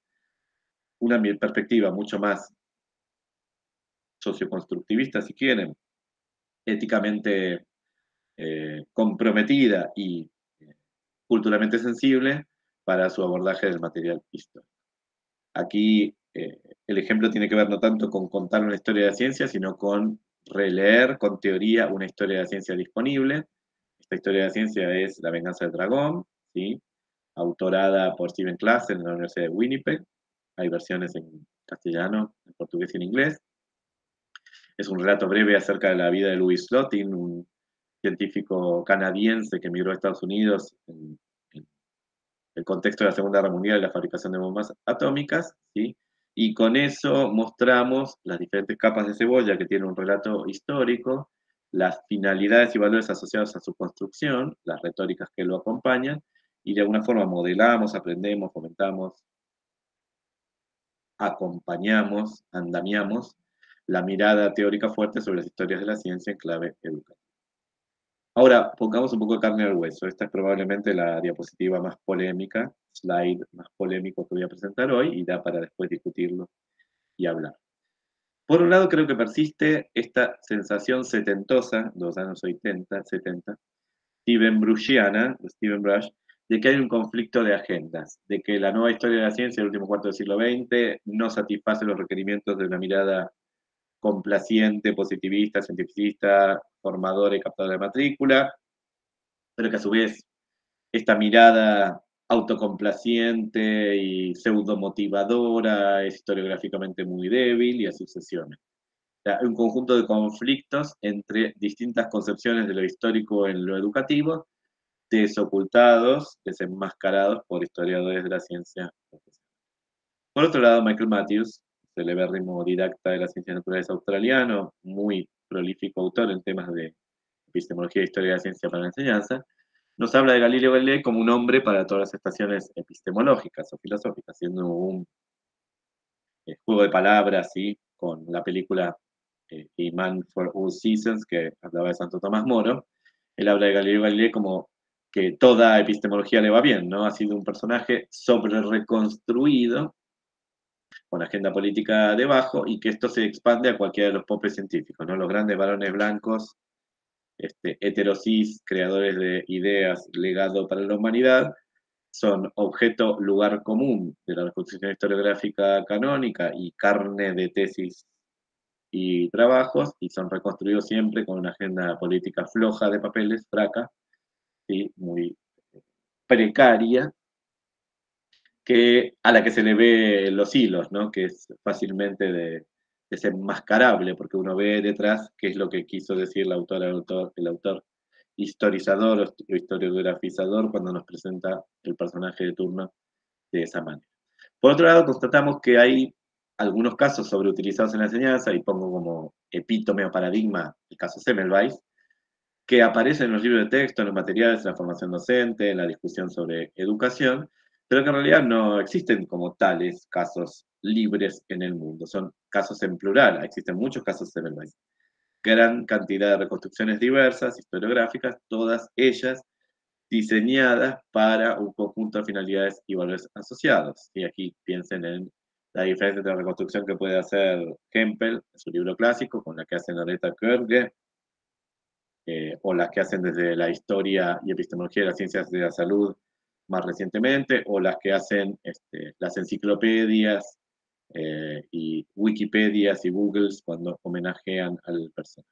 S3: una perspectiva mucho más socioconstructivista, si quieren, éticamente eh, comprometida y eh, culturalmente sensible para su abordaje del material histórico. Aquí eh, el ejemplo tiene que ver no tanto con contar una historia de ciencia, sino con releer con teoría una historia de ciencia disponible. Esta historia de ciencia es La venganza del dragón, ¿sí? autorada por Steven Klassen en la Universidad de Winnipeg. Hay versiones en castellano, en portugués y en inglés. Es un relato breve acerca de la vida de Louis Slotin, un científico canadiense que emigró a Estados Unidos en, el contexto de la Segunda Guerra Mundial y la fabricación de bombas atómicas, ¿sí? y con eso mostramos las diferentes capas de cebolla que tiene un relato histórico, las finalidades y valores asociados a su construcción, las retóricas que lo acompañan, y de alguna forma modelamos, aprendemos, fomentamos, acompañamos, andamiamos la mirada teórica fuerte sobre las historias de la ciencia en clave educativa. Ahora, pongamos un poco de carne al hueso. Esta es probablemente la diapositiva más polémica, slide más polémico que voy a presentar hoy y da para después discutirlo y hablar. Por un lado, creo que persiste esta sensación setentosa, dos años 70, 70, Steven Brushiana, Brush, de que hay un conflicto de agendas, de que la nueva historia de la ciencia del último cuarto del siglo XX no satisface los requerimientos de una mirada complaciente, positivista, cientificista, formadora y captadora de matrícula, pero que a su vez esta mirada autocomplaciente y pseudomotivadora es historiográficamente muy débil y así sucesiona. un conjunto de conflictos entre distintas concepciones de lo histórico en lo educativo, desocultados, desenmascarados por historiadores de la ciencia. Por otro lado, Michael Matthews, celebérrimo didacta de las ciencias naturales australiano, muy prolífico autor en temas de epistemología e historia de la ciencia para la enseñanza, nos habla de Galileo Galilei como un hombre para todas las estaciones epistemológicas o filosóficas, siendo un eh, juego de palabras, ¿sí? con la película eh, Man for All Seasons, que hablaba de Santo Tomás Moro. Él habla de Galileo Galilei como que toda epistemología le va bien, ¿no? Ha sido un personaje sobre reconstruido con agenda política debajo y que esto se expande a cualquiera de los popes científicos, ¿no? Los grandes varones blancos, este, heterosis, creadores de ideas, legado para la humanidad, son objeto, lugar común de la reconstrucción historiográfica canónica y carne de tesis y trabajos, y son reconstruidos siempre con una agenda política floja de papeles, fraca, y muy precaria, que, a la que se le ve los hilos, ¿no? que es fácilmente de, desenmascarable, porque uno ve detrás qué es lo que quiso decir el autor, el autor historizador o historiografizador cuando nos presenta el personaje de turno de esa manera. Por otro lado, constatamos que hay algunos casos sobreutilizados en la enseñanza, y pongo como epítome o paradigma el caso Semmelweis, que aparecen en los libros de texto, en los materiales, en la formación docente, en la discusión sobre educación, pero que en realidad no existen como tales casos libres en el mundo, son casos en plural, existen muchos casos de Semmelweis. Gran cantidad de reconstrucciones diversas, historiográficas, todas ellas diseñadas para un conjunto de finalidades y valores asociados. Y aquí piensen en la diferencia entre la reconstrucción que puede hacer Hempel en su libro clásico, con la que hace Loretta Körge, eh, o las que hacen desde la historia y epistemología de las ciencias de la salud más recientemente, o las que hacen este, las enciclopedias eh, y Wikipedias y Googles cuando homenajean al personaje.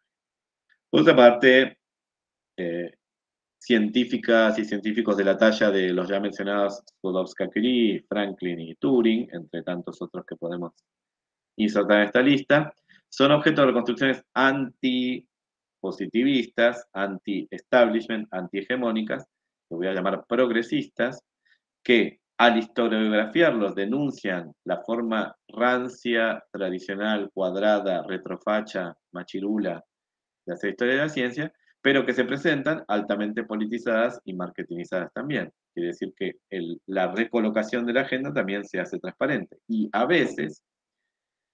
S3: Por otra parte, eh, científicas y científicos de la talla de los ya mencionados Skłodowska-Curie, Franklin y Turing, entre tantos otros que podemos insertar en esta lista, son objeto de reconstrucciones anti positivistas, anti-establishment, anti-hegemónicas, que voy a llamar progresistas, que al historiografiarlos denuncian la forma rancia, tradicional, cuadrada, retrofacha, machirula de hacer historia de la ciencia, pero que se presentan altamente politizadas y marketingizadas también. Quiere decir que la recolocación de la agenda también se hace transparente. Y a veces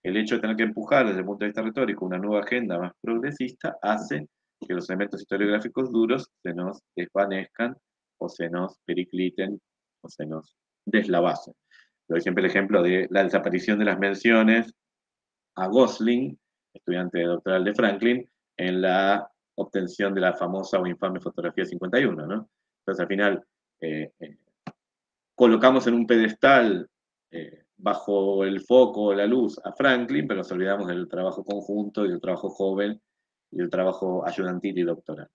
S3: el hecho de tener que empujar desde el punto de vista retórico una nueva agenda más progresista hace que los elementos historiográficos duros se nos desvanezcan o se nos pericliten o se nos. Doy siempre el ejemplo de la desaparición de las menciones a Gosling, estudiante doctoral de Franklin, en la obtención de la famosa o infame fotografía 51, ¿no? Entonces, al final, eh, eh, colocamos en un pedestal eh, bajo el foco, la luz, a Franklin, pero nos olvidamos del trabajo conjunto y del trabajo joven y del trabajo ayudantil y doctoral.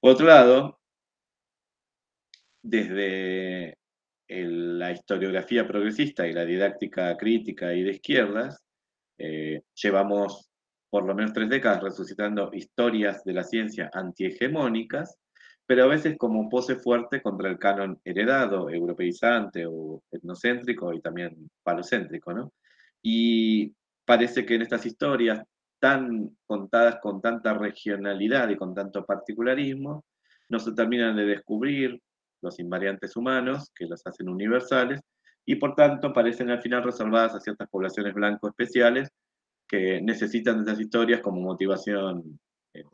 S3: Por otro lado, desde la historiografía progresista y la didáctica crítica y de izquierdas, eh, llevamos por lo menos tres décadas resucitando historias de la ciencia antihegemónicas pero a veces como pose fuerte contra el canon heredado, europeizante o etnocéntrico y también palocéntrico, ¿no? Y parece que en estas historias tan contadas con tanta regionalidad y con tanto particularismo, no se terminan de descubrir los invariantes humanos que los hacen universales y por tanto parecen al final reservadas a ciertas poblaciones blanco especiales que necesitan de esas historias como motivación eh,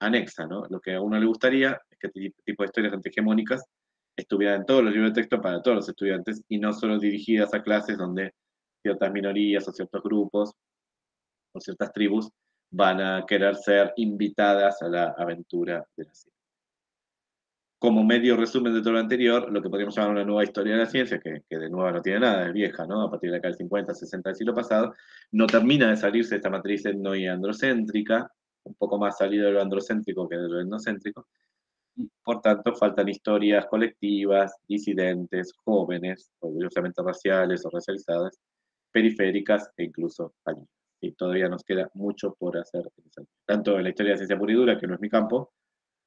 S3: anexa. Lo que a uno le gustaría este tipo de historias antihegemónicas estuvieran en todos los libros de texto para todos los estudiantes y no solo dirigidas a clases donde ciertas minorías o ciertos grupos o ciertas tribus van a querer ser invitadas a la aventura de la ciencia. Como medio resumen de todo lo anterior, lo que podríamos llamar una nueva historia de la ciencia, que, de nueva no tiene nada, es vieja, ¿no? A partir de acá del 50, 60 del siglo pasado, no termina de salirse de esta matriz etno y androcéntrica, un poco más salido de lo androcéntrico que de lo etnocéntrico, por tanto, faltan historias colectivas, disidentes, jóvenes, orgullosamente raciales o racializadas, periféricas e incluso fallidas. y todavía nos queda mucho por hacer, tanto en la historia de la ciencia pura y dura, que no es mi campo,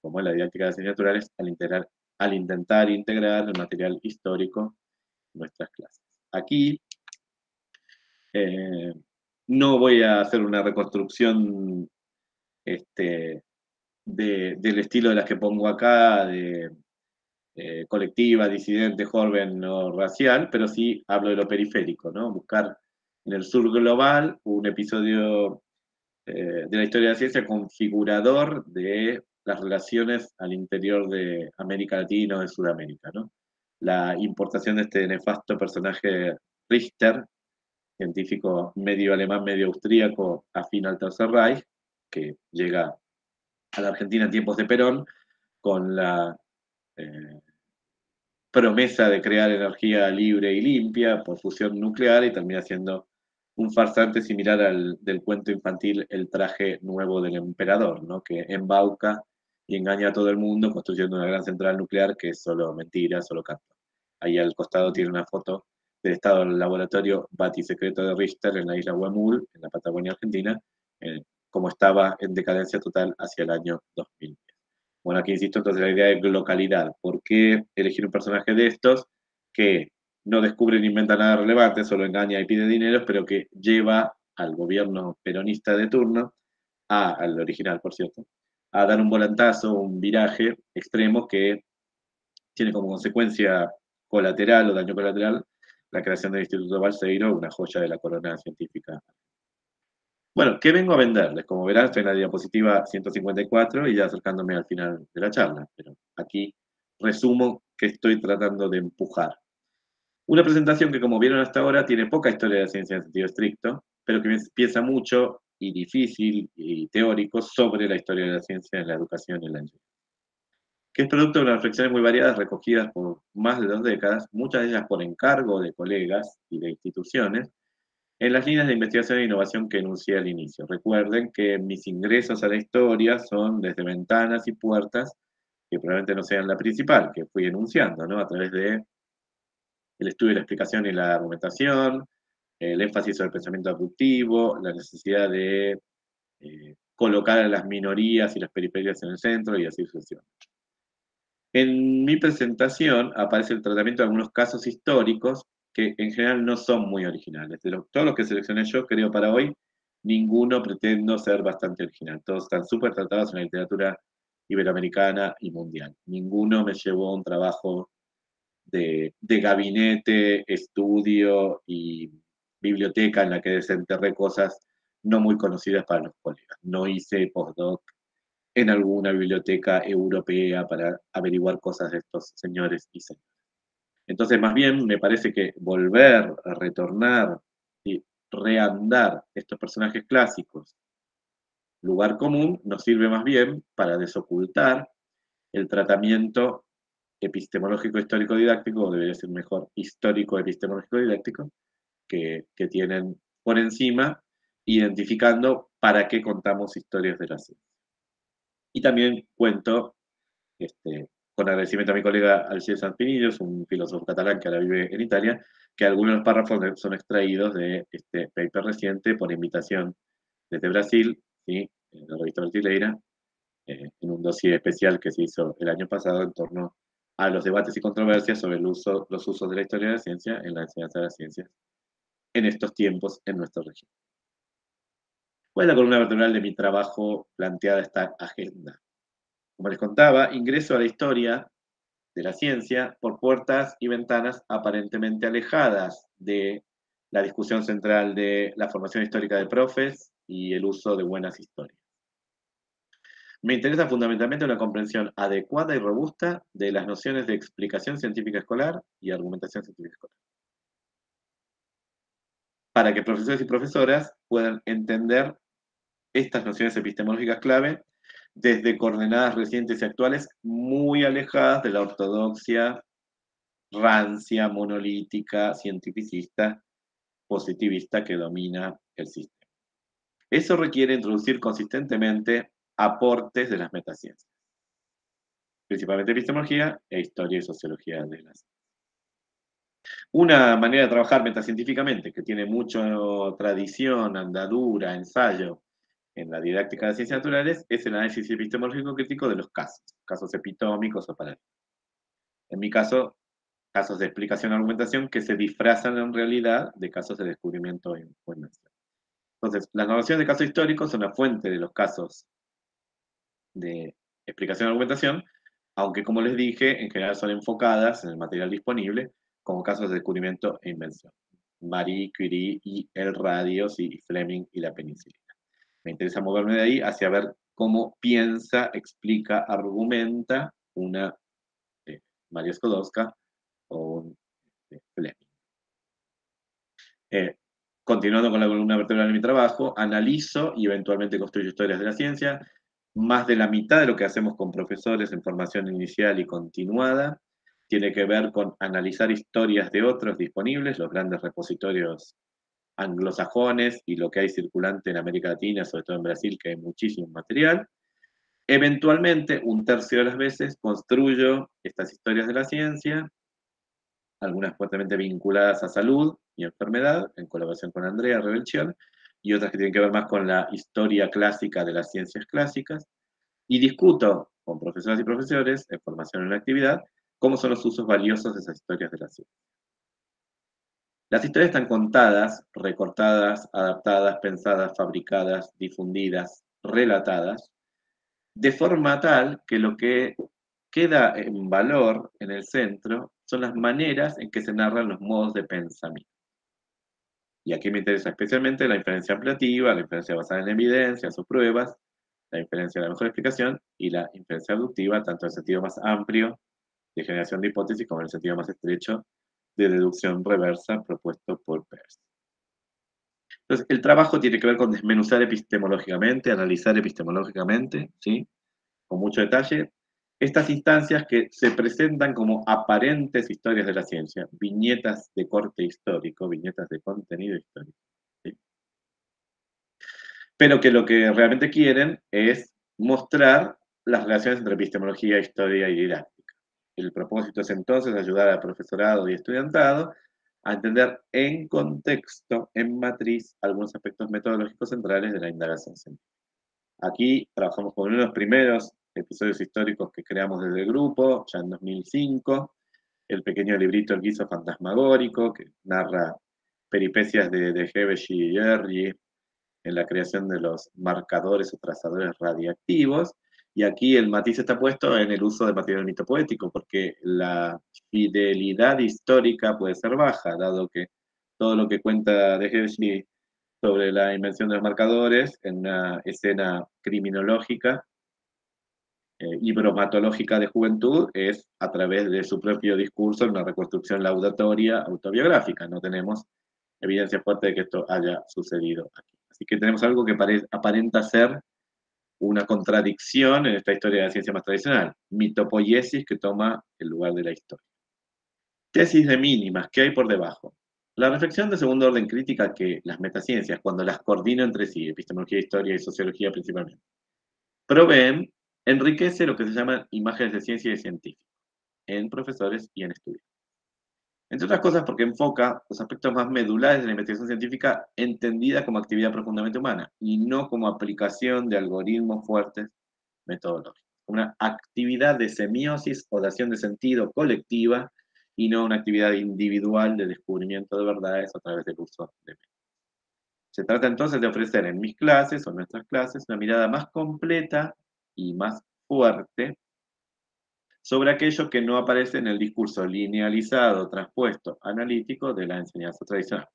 S3: como en la didáctica de ciencias naturales, al intentar integrar el material histórico en nuestras clases. Aquí eh, no voy a hacer una reconstrucción este, del estilo de las que pongo acá, de eh, colectiva, disidente, joven o racial, pero sí hablo de lo periférico, ¿no? Buscar en el sur global un episodio eh, de la historia de la ciencia configurador de las relaciones al interior de América Latina o de Sudamérica, ¿no? La importación de este nefasto personaje Richter, científico medio alemán, medio austríaco, afín al Tercer Reich, que llega a la Argentina en tiempos de Perón, con la eh, promesa de crear energía libre y limpia por fusión nuclear y termina siendo un farsante similar al del cuento infantil El traje nuevo del emperador, ¿no? que embauca y engaña a todo el mundo construyendo una gran central nuclear que es solo mentira, solo canto. Ahí al costado tiene una foto del estado del laboratorio batisecreto de Richter en la isla Huemul, en la Patagonia Argentina, como estaba en decadencia total hacia el año 2010. Bueno, aquí insisto entonces la idea de localidad. ¿Por qué elegir un personaje de estos que no descubre ni inventa nada relevante, solo engaña y pide dinero, pero que lleva al gobierno peronista de turno, al original, por cierto, a dar un volantazo, un viraje extremo que tiene como consecuencia colateral o daño colateral la creación del Instituto Balseiro, una joya de la corona científica. Bueno, ¿qué vengo a venderles? Como verán, estoy en la diapositiva 154 y ya acercándome al final de la charla, pero aquí resumo que estoy tratando de empujar. Una presentación que, como vieron hasta ahora, tiene poca historia de ciencia en sentido estricto, pero que piensa mucho y difícil y teórico sobre la historia de la ciencia en la educación en la enseñanza. Que es producto de unas reflexiones muy variadas recogidas por más de dos décadas, muchas de ellas por encargo de colegas y de instituciones, en las líneas de investigación e innovación que enuncié al inicio. Recuerden que mis ingresos a la historia son desde ventanas y puertas, que probablemente no sean la principal, que fui enunciando, ¿no? A través de el estudio, la explicación y la argumentación, el énfasis sobre el pensamiento abductivo, la necesidad de eh, colocar a las minorías y las periferias en el centro y así sucesivamente. En mi presentación aparece el tratamiento de algunos casos históricos que en general no son muy originales. De todos los que seleccioné yo, creo para hoy, ninguno pretendo ser bastante original. Todos están súper tratados en la literatura iberoamericana y mundial. Ninguno me llevó a un trabajo de, gabinete, estudio y biblioteca en la que desenterré cosas no muy conocidas para los colegas. No hice postdoc en alguna biblioteca europea para averiguar cosas de estos señores y señores. Entonces, más bien, me parece que volver retornar y reandar estos personajes clásicos, lugar común, nos sirve más bien para desocultar el tratamiento epistemológico histórico didáctico, o debería ser mejor histórico epistemológico didáctico, que, tienen por encima, identificando para qué contamos historias de la ciencia. Y también cuento, este, con agradecimiento a mi colega Alcides Sanpinillos, un filósofo catalán que ahora vive en Italia, que algunos párrafos son extraídos de este paper reciente por invitación desde Brasil, ¿sí? en la revista brasileira, eh, en un dossier especial que se hizo el año pasado en torno a los debates y controversias sobre el uso, los usos de la historia de la ciencia en la enseñanza de las ciencias en estos tiempos en nuestra región. ¿Cuál es la columna vertebral de mi trabajo planteada esta agenda? Como les contaba, ingreso a la historia de la ciencia por puertas y ventanas aparentemente alejadas de la discusión central de la formación histórica de profes y el uso de buenas historias. Me interesa fundamentalmente una comprensión adecuada y robusta de las nociones de explicación científica escolar y argumentación científica escolar. Para que profesores y profesoras puedan entender estas nociones epistemológicas clave desde coordenadas recientes y actuales muy alejadas de la ortodoxia rancia, monolítica, cientificista, positivista que domina el sistema. Eso requiere introducir consistentemente aportes de las metaciencias, principalmente epistemología e historia y sociología de las Una manera de trabajar metacientíficamente, que tiene mucha tradición, andadura, ensayo en la didáctica de ciencias naturales, es el análisis epistemológico crítico de los casos, casos epitómicos o paralelos. En mi caso, casos de explicación y argumentación que se disfrazan en realidad de casos de descubrimiento o invención. Entonces, las narraciones de casos históricos son la fuente de los casos de explicación y argumentación, aunque como les dije, en general son enfocadas en el material disponible como casos de descubrimiento e invención. Marie Curie y el radio, y Fleming y la penicilina. Me interesa moverme de ahí hacia ver cómo piensa, explica, argumenta una eh, María Skodowska o un eh, Fleming. Eh, continuando con la columna vertebral de mi trabajo, analizo y eventualmente construyo historias de la ciencia. Más de la mitad de lo que hacemos con profesores en formación inicial y continuada tiene que ver con analizar historias de otros disponibles, los grandes repositorios anglosajones y lo que hay circulante en América Latina, sobre todo en Brasil, que hay muchísimo material. Eventualmente, un tercio de las veces, construyo estas historias de la ciencia, algunas fuertemente vinculadas a salud y enfermedad, en colaboración con Andrea Revelchion, y otras que tienen que ver más con la historia clásica de las ciencias clásicas, y discuto con profesores y profesores en formación en la actividad cómo son los usos valiosos de esas historias de la ciencia. Las historias están contadas, recortadas, adaptadas, pensadas, fabricadas, difundidas, relatadas, de forma tal que lo que queda en valor en el centro son las maneras en que se narran los modos de pensamiento. Y aquí me interesa especialmente la inferencia ampliativa, la inferencia basada en evidencias o pruebas, la inferencia de la mejor explicación y la inferencia abductiva, tanto en sentido más amplio de generación de hipótesis como en el sentido más estrecho de deducción reversa propuesto por Peirce. Entonces, el trabajo tiene que ver con desmenuzar epistemológicamente, analizar epistemológicamente, ¿sí? con mucho detalle, estas instancias que se presentan como aparentes historias de la ciencia, viñetas de corte histórico, viñetas de contenido histórico. Pero que lo que realmente quieren es mostrar las relaciones entre epistemología, historia y didáctica. El propósito es entonces ayudar al profesorado y estudiantado a entender en contexto, en matriz, algunos aspectos metodológicos centrales de la indagación científica. Aquí trabajamos con uno de los primeros episodios históricos que creamos desde el grupo, ya en 2005, el pequeño librito El guiso fantasmagórico, que narra peripecias de, de y Jerry en la creación de los marcadores o trazadores radiactivos, y aquí el matiz está puesto en el uso de material mitopoético, porque la fidelidad histórica puede ser baja, dado que todo lo que cuenta De Hershey sobre la invención de los marcadores en una escena criminológica eh, y bromatológica de juventud es a través de su propio discurso en una reconstrucción laudatoria autobiográfica. No tenemos evidencia fuerte de que esto haya sucedido aquí. Así que tenemos algo que aparenta ser una contradicción en esta historia de la ciencia más tradicional, mitopoiesis que toma el lugar de la historia. Tesis de mínimas, ¿qué hay por debajo? La reflexión de segundo orden crítica que las metaciencias, cuando las coordina entre sí, epistemología, historia y sociología principalmente, proveen, enriquece lo que se llaman imágenes de ciencia y científico, en profesores y en estudiantes. Entre otras cosas porque enfoca los aspectos más medulares de la investigación científica entendida como actividad profundamente humana y no como aplicación de algoritmos fuertes metodológicos. Una actividad de semiosis o de acción de sentido colectiva y no una actividad individual de descubrimiento de verdades a través del uso de métodos. Se trata entonces de ofrecer en mis clases o en nuestras clases una mirada más completa y más fuerte sobre aquello que no aparece en el discurso linealizado, transpuesto, analítico de la enseñanza tradicional,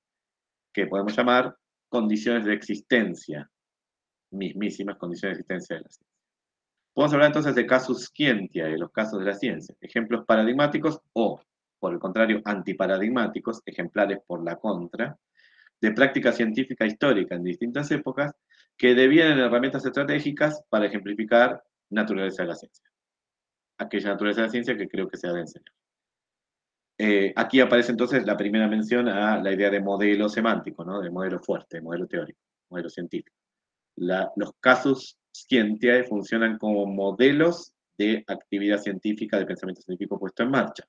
S3: que podemos llamar condiciones de existencia, mismísimas condiciones de existencia de la ciencia. Podemos hablar entonces de casus scientia, de los casos de la ciencia, ejemplos paradigmáticos o, por el contrario, antiparadigmáticos, ejemplares por la contra, de práctica científica histórica en distintas épocas que devienen herramientas estratégicas para ejemplificar naturaleza de la ciencia aquella naturaleza de la ciencia que creo que se ha de enseñar. Eh, aquí aparece entonces la primera mención a la idea de modelo semántico, ¿no? de modelo fuerte, modelo teórico, modelo científico. los casos scientiae funcionan como modelos de actividad científica, de pensamiento científico puesto en marcha.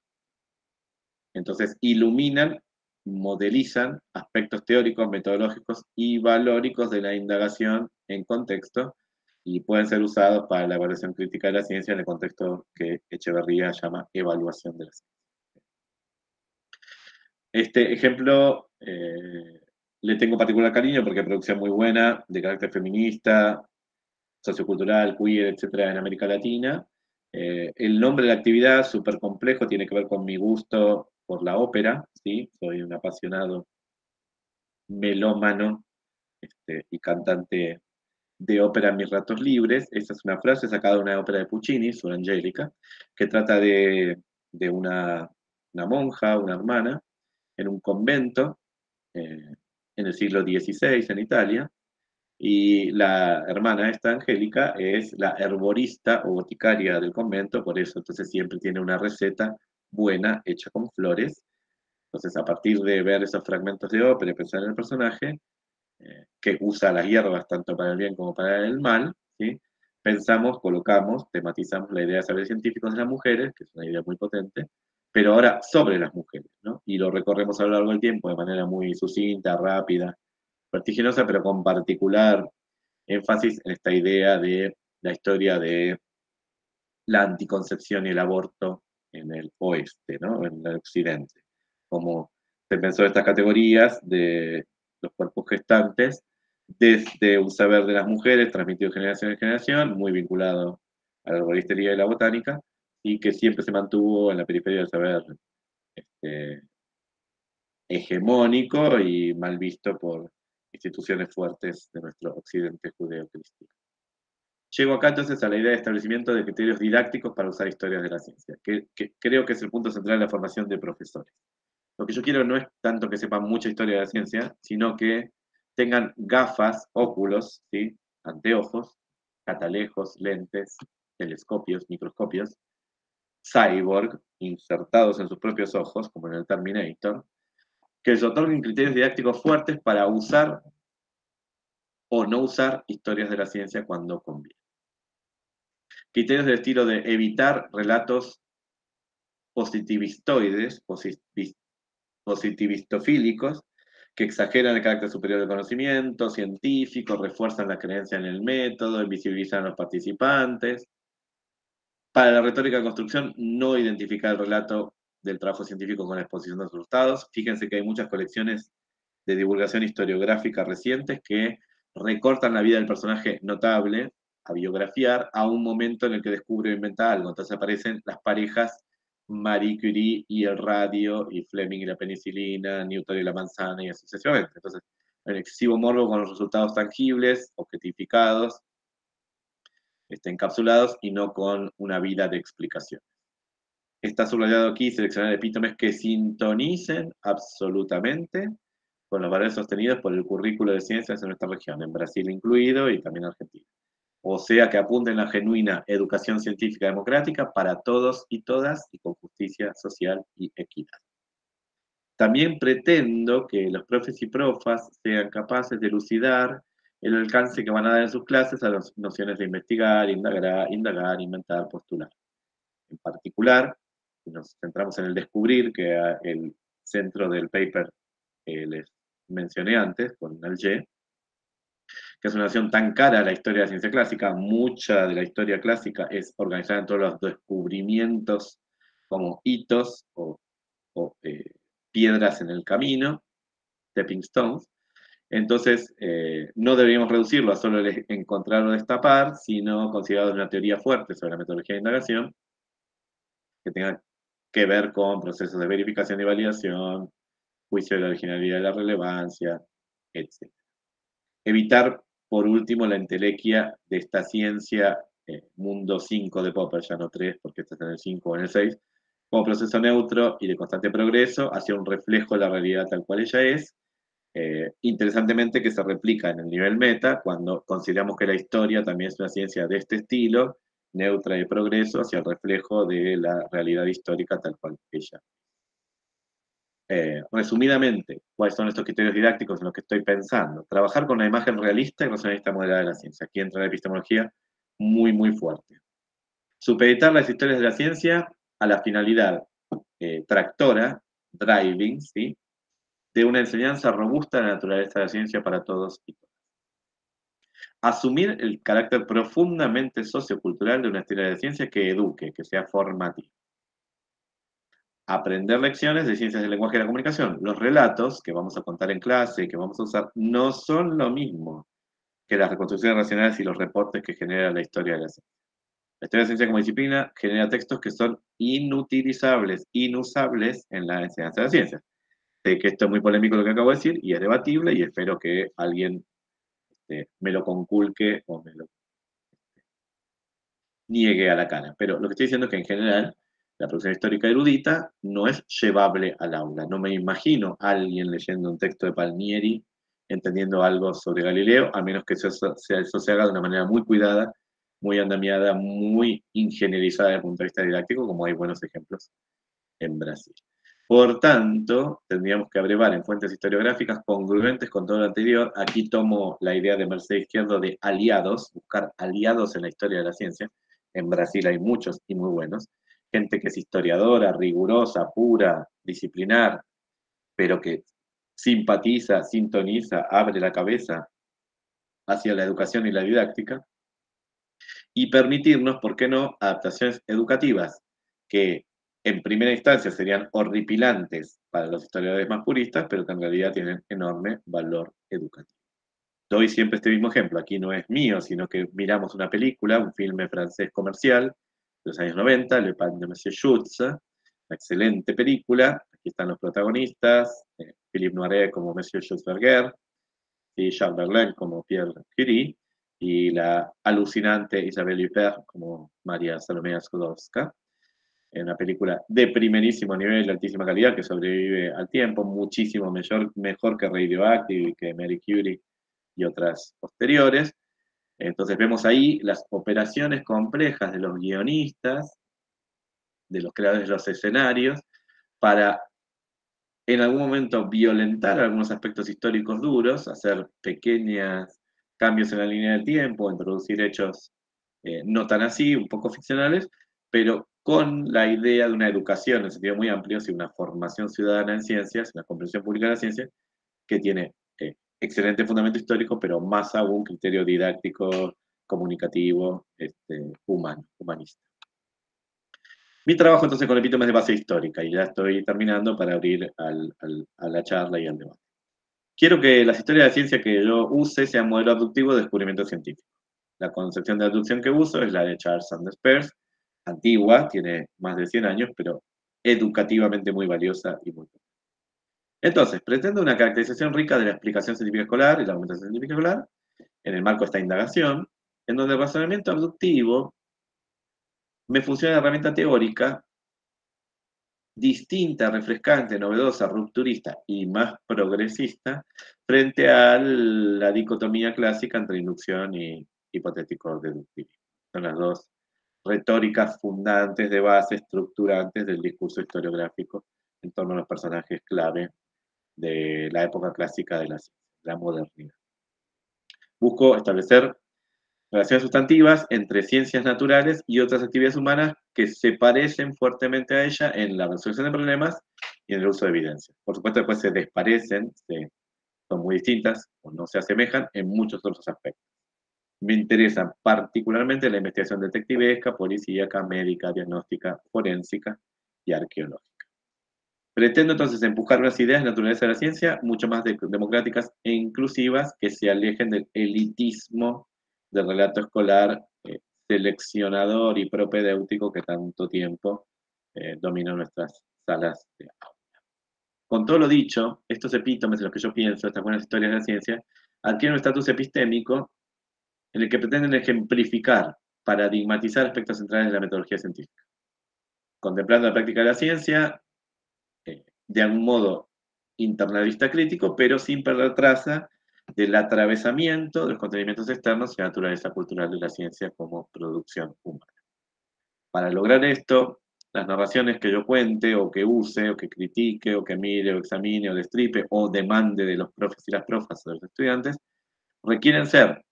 S3: Entonces, iluminan, modelizan aspectos teóricos, metodológicos y valóricos de la indagación en contexto y pueden ser usados para la evaluación crítica de la ciencia en el contexto que Echeverría llama evaluación de la ciencia. Este ejemplo eh, le tengo particular cariño porque es producción muy buena, de carácter feminista, sociocultural, queer, etcétera, en América Latina. Eh, el nombre de la actividad, súper complejo, tiene que ver con mi gusto por la ópera, ¿sí? Soy un apasionado melómano este, y cantante de ópera en mis ratos libres. Esta es una frase sacada de una ópera de Puccini, Sur Angélica, que trata de, una, monja, una hermana, en un convento eh, en el siglo XVI en Italia, y la hermana esta, Angélica, es la herborista o boticaria del convento, por eso entonces siempre tiene una receta buena hecha con flores. Entonces, a partir de ver esos fragmentos de ópera y pensar en el personaje, que usa las hierbas tanto para el bien como para el mal, pensamos, colocamos, tematizamos la idea de saberes científicos de las mujeres, que es una idea muy potente, pero ahora sobre las mujeres, ¿no? Y lo recorremos a lo largo del tiempo de manera muy sucinta, rápida, vertiginosa, pero con particular énfasis en esta idea de la historia de la anticoncepción y el aborto en el oeste, ¿no? En el occidente. Como se pensó estas categorías de los cuerpos gestantes desde un saber de las mujeres transmitido de generación en generación, muy vinculado a la arboristería y la botánica, y que siempre se mantuvo en la periferia del saber este, hegemónico y mal visto por instituciones fuertes de nuestro occidente judeo-cristiano. Llego acá entonces a la idea de establecimiento de criterios didácticos para usar historias de la ciencia, que, creo que es el punto central de la formación de profesores. Lo que yo quiero no es tanto que sepan mucha historia de la ciencia, sino que tengan gafas, óculos, anteojos, catalejos, lentes, telescopios, microscopios, cyborg insertados en sus propios ojos, como en el Terminator, que les otorguen criterios didácticos fuertes para usar o no usar historias de la ciencia cuando conviene. Criterios del estilo de evitar relatos positivistoides, positivistofílicos, que exageran el carácter superior del conocimiento científico, refuerzan la creencia en el método, invisibilizan a los participantes. Para la retórica de construcción, no identificar el relato del trabajo científico con la exposición de resultados. Fíjense que hay muchas colecciones de divulgación historiográfica recientes que recortan la vida del personaje notable a biografiar a un momento en el que descubre o inventa algo. Entonces aparecen las parejas Marie Curie y el radio, y Fleming y la penicilina, Newton y la manzana, y así sucesivamente. Entonces, el excesivo morbo con los resultados tangibles, objetificados, este, encapsulados y no con una vida de explicación. Está subrayado aquí seleccionar epítomes que sintonicen absolutamente con los valores sostenidos por el currículo de ciencias en nuestra región, en Brasil incluido y también Argentina. O sea, que apunten la genuina educación científica democrática para todos y todas y con justicia social y equidad. También pretendo que los profes y profas sean capaces de elucidar el alcance que van a dar en sus clases a las nociones de investigar, indagar, indagar inventar, postular. En particular, nos centramos en el descubrir, que el centro del paper que les mencioné antes, con Alger, que es una nación tan cara a la historia de la ciencia clásica, mucha de la historia clásica es organizada en todos los descubrimientos como hitos o, eh, piedras en el camino, stepping stones. Entonces, eh, no deberíamos reducirlo a solo encontrar o destapar, sino considerado una teoría fuerte sobre la metodología de indagación, que tenga que ver con procesos de verificación y validación, juicio de la originalidad y la relevancia, etc. Evitar, por último, la entelequia de esta ciencia, eh, mundo 5 de Popper, ya no 3, porque está en el 5 o en el 6, como proceso neutro y de constante progreso hacia un reflejo de la realidad tal cual ella es, eh, interesantemente que se replica en el nivel meta cuando consideramos que la historia también es una ciencia de este estilo neutra y progreso hacia el reflejo de la realidad histórica tal cual ella. Eh, resumidamente, ¿cuáles son estos criterios didácticos en los que estoy pensando? Trabajar con una imagen realista y racionalista moderada de la ciencia. Aquí entra la epistemología muy, muy fuerte. Supeditar las historias de la ciencia a la finalidad eh, tractora driving, ¿sí? de una enseñanza robusta de la naturaleza de la ciencia para todos y todas. Asumir el carácter profundamente sociocultural de una historia de ciencia que eduque, que sea formativa. Aprender lecciones de ciencias del lenguaje y la comunicación. Los relatos que vamos a contar en clase, que vamos a usar, no son lo mismo que las reconstrucciones racionales y los reportes que genera la historia de la ciencia. La historia de la ciencia como disciplina genera textos que son inutilizables, inusables en la enseñanza de la ciencia. Sé que esto es muy polémico lo que acabo de decir y es debatible y espero que alguien este, me lo conculque o me lo niegue a la cara. Pero lo que estoy diciendo es que en general la producción histórica erudita no es llevable al aula. No me imagino a alguien leyendo un texto de Palmieri entendiendo algo sobre Galileo, a menos que eso, eso se haga de una manera muy cuidada, muy andamiada, muy ingenierizada desde el punto de vista didáctico, como hay buenos ejemplos en Brasil. Por tanto, tendríamos que abrevar en fuentes historiográficas congruentes con todo lo anterior. Aquí tomo la idea de Mercedes Izquierdo de aliados, buscar aliados en la historia de la ciencia. En Brasil hay muchos y muy buenos. Gente que es historiadora, rigurosa, pura, disciplinar, pero que simpatiza, sintoniza, abre la cabeza hacia la educación y la didáctica. Y permitirnos, ¿por qué no?, adaptaciones educativas que en primera instancia serían horripilantes para los historiadores más puristas, pero que en realidad tienen enorme valor educativo. Doy siempre este mismo ejemplo, aquí no es mío, sino que miramos una película, un filme francés comercial de los años 90, Le Pan de Monsieur Schutz, una excelente película, aquí están los protagonistas, eh, Philippe Noiret como Monsieur Schutzberger, y Charles Berlin como Pierre Curie, y la alucinante Isabelle Huppert como María Salomea Skodowska una película de primerísimo nivel, de altísima calidad, que sobrevive al tiempo, muchísimo mejor, mejor que Radioactive y que Mary Curie y otras posteriores. Entonces vemos ahí las operaciones complejas de los guionistas, de los creadores de los escenarios, para en algún momento violentar algunos aspectos históricos duros, hacer pequeños cambios en la línea del tiempo, introducir hechos eh, no tan así, un poco ficcionales, pero con la idea de una educación en sentido muy amplio, y una formación ciudadana en ciencias, una comprensión pública de la ciencia, que tiene eh, excelente fundamento histórico, pero más aún criterio didáctico, comunicativo, este, humano, humanista. Mi trabajo entonces con epítomes de base histórica, y ya estoy terminando para abrir a la charla y al debate. Quiero que las historias de ciencia que yo use sean modelo aductivo de descubrimiento científico. La concepción de aducción que uso es la de Charles Sanders Peirce, antigua, tiene más de 100 años, pero educativamente muy valiosa y muy buena. Entonces, pretendo una caracterización rica de la explicación científica escolar y la argumentación científica escolar en el marco de esta indagación, en donde el razonamiento abductivo me funciona de herramienta teórica distinta, refrescante, novedosa, rupturista y más progresista frente a la dicotomía clásica entre inducción y hipotético deductivismo. Son las dos retóricas fundantes de base, estructurantes del discurso historiográfico en torno a los personajes clave de la época clásica de la, la modernidad. Busco establecer relaciones sustantivas entre ciencias naturales y otras actividades humanas que se parecen fuertemente a ella en la resolución de problemas y en el uso de evidencia. Por supuesto, después se desparecen, son muy distintas o no se asemejan en muchos otros aspectos me interesa particularmente la investigación detectivesca, policíaca, médica, diagnóstica, forénsica y arqueológica. Pretendo entonces empujar unas ideas de naturaleza de la ciencia mucho más democráticas e inclusivas que se alejen del elitismo del relato escolar eh, seleccionador y propedéutico que tanto tiempo eh, domina nuestras salas de aula. Con todo lo dicho, estos epítomes de los que yo pienso, estas buenas historias de la ciencia, adquieren un estatus epistémico en el que pretenden ejemplificar, paradigmatizar aspectos centrales de la metodología científica, contemplando la práctica de la ciencia de algún modo internalista crítico, pero sin perder traza del atravesamiento de los contenimientos externos y la naturaleza cultural de la ciencia como producción humana. Para lograr esto, las narraciones que yo cuente, o que use, o que critique, o que mire, o examine, o destripe, o demande de los profes y las profas o de los estudiantes, requieren ser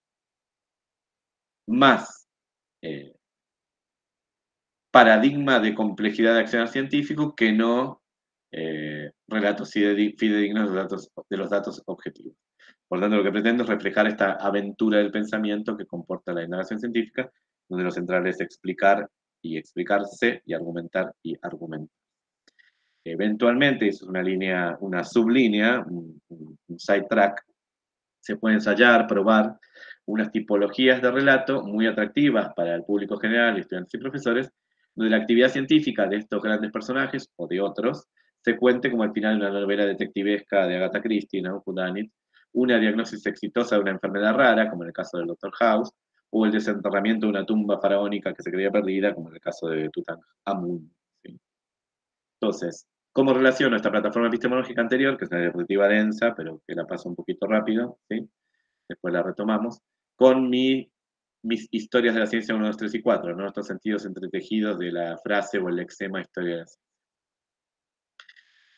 S3: más eh, paradigma de complejidad de accionar científico que no eh, relatos fidedignos de los datos, de los datos objetivos. Por tanto, lo que pretendo es reflejar esta aventura del pensamiento que comporta la indagación científica, donde lo central es explicar y explicarse y argumentar y argumentar. Eventualmente, eso es una línea, una sublínea, un, un side track, se puede ensayar, probar unas tipologías de relato muy atractivas para el público general, estudiantes y profesores, donde la actividad científica de estos grandes personajes o de otros se cuente como al final de una novela detectivesca de Agatha Christie, ¿no? una diagnosis exitosa de una enfermedad rara, como en el caso del Dr. House, o el desenterramiento de una tumba faraónica que se creía perdida, como en el caso de Tutankhamun. Entonces, ¿cómo relaciono esta plataforma epistemológica anterior, que es una diapositiva densa, pero que la paso un poquito rápido, ¿sí? después la retomamos, con mi, mis historias de la ciencia 1, 2, 3 y 4, ¿no? estos sentidos entretejidos de la frase o el lexema historia de la.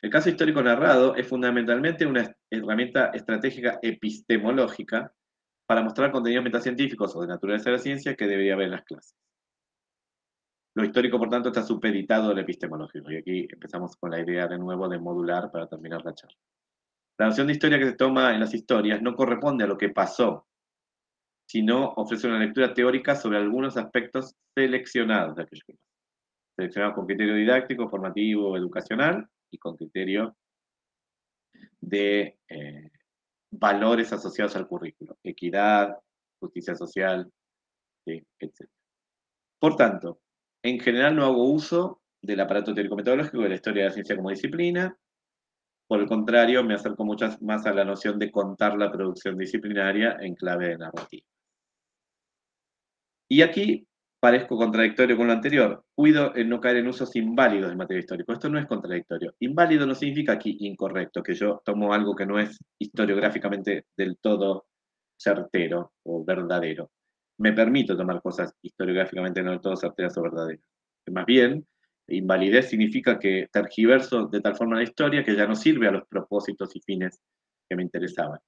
S3: El caso histórico narrado es fundamentalmente una herramienta estratégica epistemológica para mostrar contenidos metacientíficos o de naturaleza de la ciencia que debería haber en las clases. Lo histórico, por tanto, está supeditado al epistemológico. Y aquí empezamos con la idea de nuevo de modular para terminar la charla. La noción de historia que se toma en las historias no corresponde a lo que pasó, sino ofrece una lectura teórica sobre algunos aspectos seleccionados de aquello que pasó. Seleccionados con criterio didáctico, formativo, educacional, y con criterio de eh, valores asociados al currículo, equidad, justicia social, etc. Por tanto, en general no hago uso del aparato teórico-metodológico de la historia de la ciencia como disciplina, por el contrario, me acerco mucho más a la noción de contar la producción disciplinaria en clave de narrativa. Y aquí parezco contradictorio con lo anterior. Cuido en no caer en usos inválidos del material histórico. Esto no es contradictorio. Inválido no significa aquí incorrecto, que yo tomo algo que no es historiográficamente del todo certero o verdadero. Me permito tomar cosas historiográficamente no del todo certeras o verdaderas. Más bien, invalidez significa que tergiverso de tal forma la historia que ya no sirve a los propósitos y fines que me interesaban.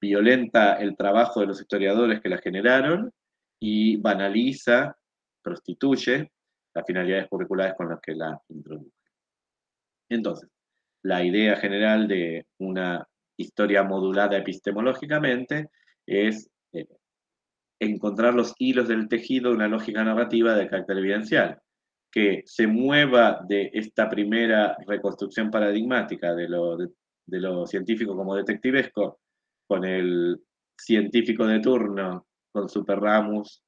S3: Violenta el trabajo de los historiadores que la generaron y banaliza prostituye las finalidades curriculares con las que la introduce. Entonces, la idea general de una historia modulada epistemológicamente es eh, encontrar los hilos del tejido de una lógica narrativa de carácter evidencial, que se mueva de esta primera reconstrucción paradigmática de lo, de lo científico como detectivesco, con el científico de turno, con Super Ramus,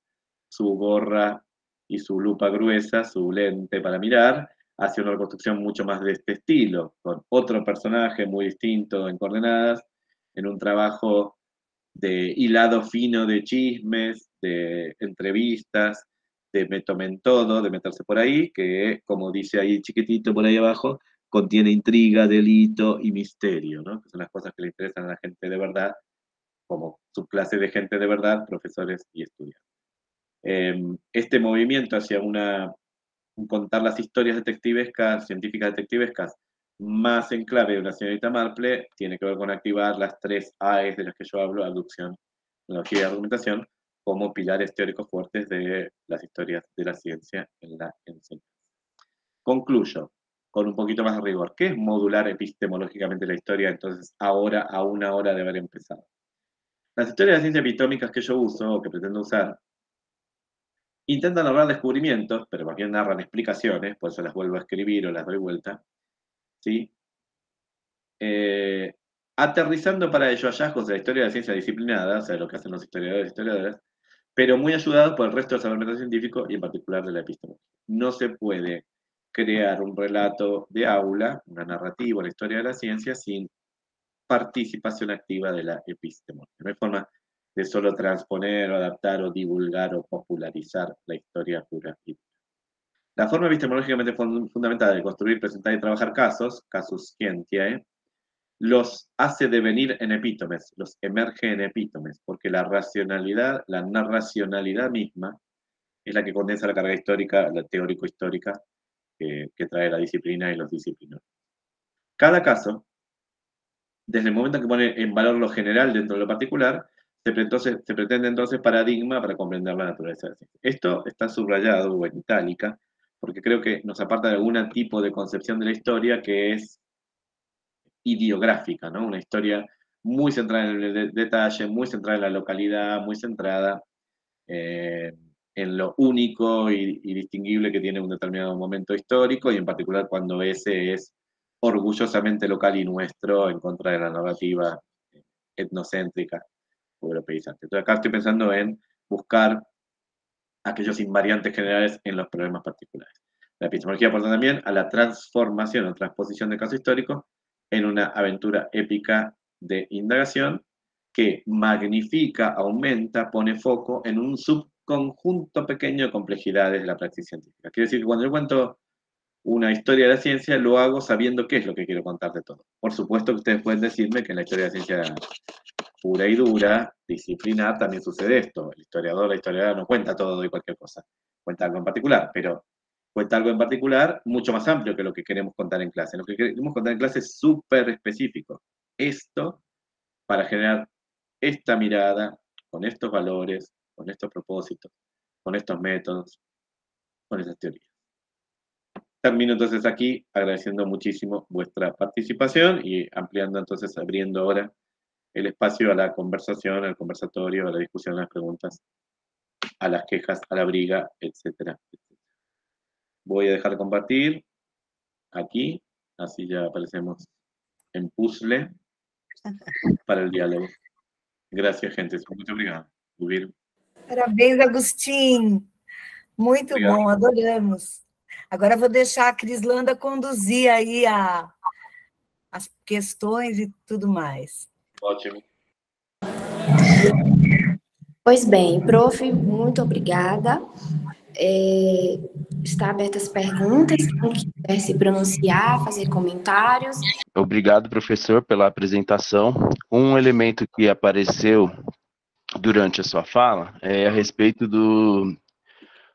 S3: su gorra y su lupa gruesa, su lente para mirar, hacia una reconstrucción mucho más de este estilo, con otro personaje muy distinto en coordenadas, en un trabajo de hilado fino de chismes, de entrevistas, de me tomen todo, de meterse por ahí, que como dice ahí chiquitito por ahí abajo, contiene intriga, delito y misterio, ¿no? que son las cosas que le interesan a la gente de verdad, como subclase de gente de verdad, profesores y estudiantes. Em, este movimiento hacia una, contar las historias detectivescas, científicas detectivescas, más en clave de una señorita Marple, tiene que ver con activar las tres AES de las que yo hablo, aducción, analogía y argumentación, como pilares teóricos fuertes de las historias de la ciencia en la enseñanza. Concluyo con un poquito más de rigor. ¿Qué es modular epistemológicamente la historia entonces ahora, a una hora de haber empezado? Las historias de ciencia epistómicas que yo uso, o que pretendo usar, Intentan narrar descubrimientos, pero más bien narran explicaciones, por eso las vuelvo a escribir o las doy vuelta. ¿sí? Eh, aterrizando para ello hallazgos de la historia de la ciencia disciplinada, o sea, lo que hacen los historiadores y historiadoras, pero muy ayudados por el resto del saber científico y en particular de la epistemología. No se puede crear un relato de aula, una narrativa, la historia de la ciencia, sin participación activa de la epistemología. No forma de solo transponer o adaptar o divulgar o popularizar la historia pura La forma epistemológicamente fundamental de construir, presentar y trabajar casos, casus scientiae, los hace devenir en epítomes, los emerge en epítomes, porque la racionalidad, la narracionalidad misma, es la que condensa la carga histórica, la teórico-histórica que trae la disciplina y los disciplinos. Cada caso, desde el momento en que pone en valor lo general dentro de lo particular, se, pretende entonces paradigma para comprender la naturaleza de. Esto está subrayado en itálica, porque creo que nos aparta de algún tipo de concepción de la historia que es ideográfica, ¿no? Una historia muy centrada en el detalle, muy centrada en la localidad, muy centrada eh, en lo único y, distinguible que tiene un determinado momento histórico y en particular cuando ese es orgullosamente local y nuestro en contra de la narrativa etnocéntrica o europeizante. Entonces acá estoy pensando en buscar aquellos invariantes generales en los problemas particulares. La epistemología aporta también a la transformación o transposición de caso histórico en una aventura épica de indagación que magnifica, aumenta, pone foco en un subconjunto pequeño de complejidades de la práctica científica. Quiere decir cuando yo cuento una historia de la ciencia, lo hago sabiendo qué es lo que quiero contar de todo. Por supuesto que ustedes pueden decirme que en la historia de la ciencia pura y dura, disciplinar, también sucede esto. El historiador, la historiadora no cuenta todo y cualquier cosa, cuenta algo en particular, pero cuenta algo en particular mucho más amplio que lo que queremos contar en clase. Lo que queremos contar en clase es súper específico. Esto para generar esta mirada con estos valores, con estos propósitos, con estos métodos, con esas teorías. Termino entonces aquí agradeciendo muchísimo vuestra participación y ampliando entonces, abriendo ahora el espacio a la conversación, al conversatorio, a la discusión, a las preguntas, a las quejas, a la briga, etcétera, Voy a dejar de compartir aquí, así ya aparecemos en puzzle para el diálogo. Gracias, gente. Muito obrigado.
S1: Parabéns, Agostinho. Muito obrigado. bom, adoramos. Agora vou deixar a Crislanda conduzir aí a, as questões e tudo mais.
S3: Ótimo.
S2: Pois bem, prof, muito obrigada. É, está aberta as perguntas, quem quiser se pronunciar, fazer comentários.
S4: Obrigado, professor, pela apresentação. Um elemento que apareceu durante a sua fala é a respeito do.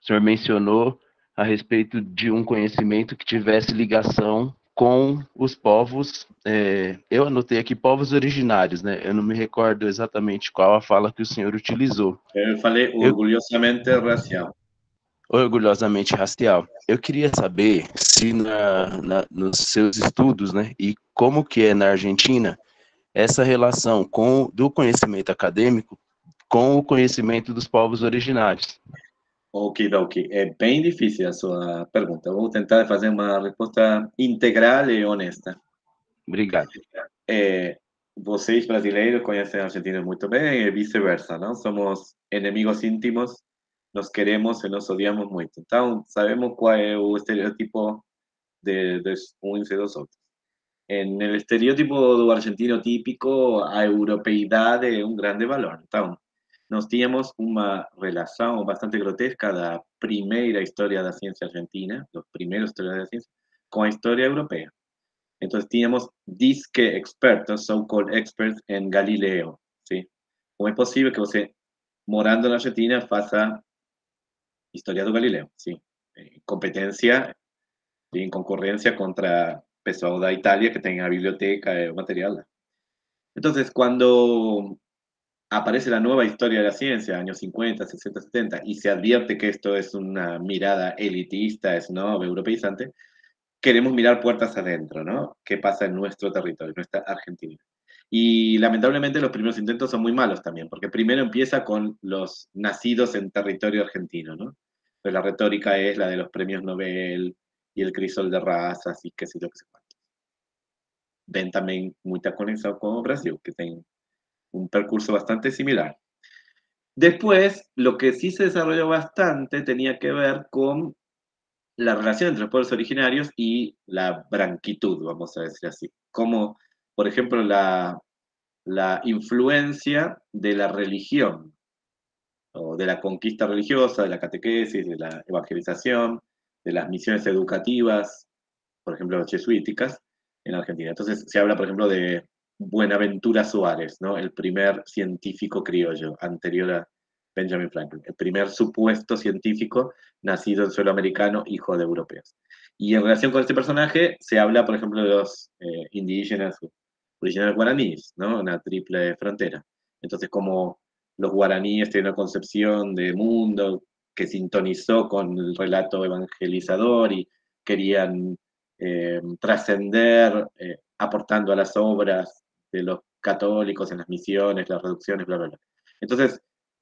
S4: O senhor mencionou a respeito de um conhecimento que tivesse ligação com os povos, é, eu anotei aqui povos originários, né? Eu não me recordo exatamente qual a fala que o senhor utilizou.
S3: Eu falei orgulhosamente eu... racial
S4: orgulhosamente racial. Eu queria saber se na, na, nos seus estudos, né, e como que é na Argentina, essa relação com do conhecimento acadêmico com o conhecimento dos povos originários.
S3: Ok, ok. É bem difícil a sua pergunta. Vou tentar fazer uma resposta integral e honesta.
S4: Obrigado.
S3: É, vocês brasileiros conhecem a Argentina muito bem e vice-versa, não? Somos inimigos íntimos nos queremos y nos odiamos mucho. Entonces, sabemos cuál es el estereotipo de, de uns y dos otros. En el estereotipo argentino típico, a europeidad es un grande valor. Entonces, nos teníamos una relación bastante grotesca la primera historia de la ciencia argentina, los primeros historias de la ciencia, con la historia europea. Entonces, teníamos disque expertos, so-called experts, en Galileo, ¿sí? ¿Cómo es posible que usted, morando en Argentina, faça Historia de Galileo, sí. Eh, competencia en concurrencia contra Pessoal da Italia que tenga biblioteca y material. Entonces, cuando aparece la nueva historia de la ciencia, años 50, 60, 70, y se advierte que esto es una mirada elitista, es no europeizante, queremos mirar puertas adentro, ¿no? ¿Qué pasa en nuestro territorio, en nuestra Argentina? Y lamentablemente los primeros intentos son muy malos también, porque primero empieza con los nacidos en territorio argentino, ¿no? Pero la retórica es la de los premios Nobel y el crisol de razas y qué sé yo, qué sé cuánto. Ven también mucha conexión con Brasil, que tiene un percurso bastante similar. Después, lo que sí se desarrolló bastante tenía que ver con la relación entre los pueblos originarios y la branquitud, vamos a decir así. Como por ejemplo, la, la influencia de la religión, o de la conquista religiosa, de la catequesis, de la evangelización, de las misiones educativas, por ejemplo, jesuíticas, en Argentina. Entonces se habla, por ejemplo, de Buenaventura Suárez, ¿no? el primer científico criollo, anterior a Benjamin Franklin, el primer supuesto científico nacido en suelo americano, hijo de europeos. Y en relación con este personaje, se habla, por ejemplo, de los eh, indígenas originales guaraníes, ¿no? Una triple frontera. Entonces, como los guaraníes tienen una concepción de mundo que sintonizó con el relato evangelizador y querían eh, trascender eh, aportando a las obras de los católicos en las misiones, las reducciones, bla, bla, bla. Entonces,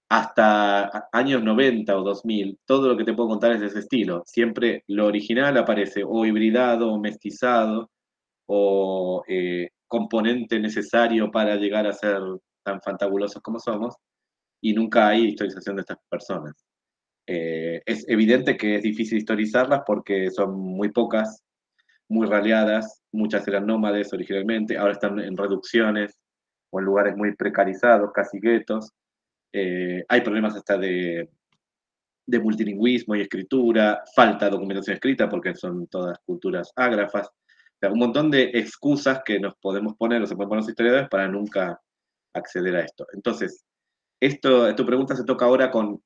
S3: hasta años 90 o 2000, todo lo que te puedo contar es de ese estilo. Siempre lo original aparece o hibridado o mestizado o eh, componente necesario para llegar a ser tan fantabulosos como somos y nunca hay historización de estas personas. Eh, es evidente que es difícil historizarlas porque son muy pocas, muy raleadas, muchas eran nómades originalmente, ahora están en reducciones o en lugares muy precarizados, casi guetos. Eh, hay problemas hasta de, multilingüismo y escritura, falta documentación escrita porque son todas culturas ágrafas. O un montón de excusas que nos podemos poner o se pueden poner los historiadores para nunca acceder a esto. Entonces, esto, tu pregunta se toca ahora con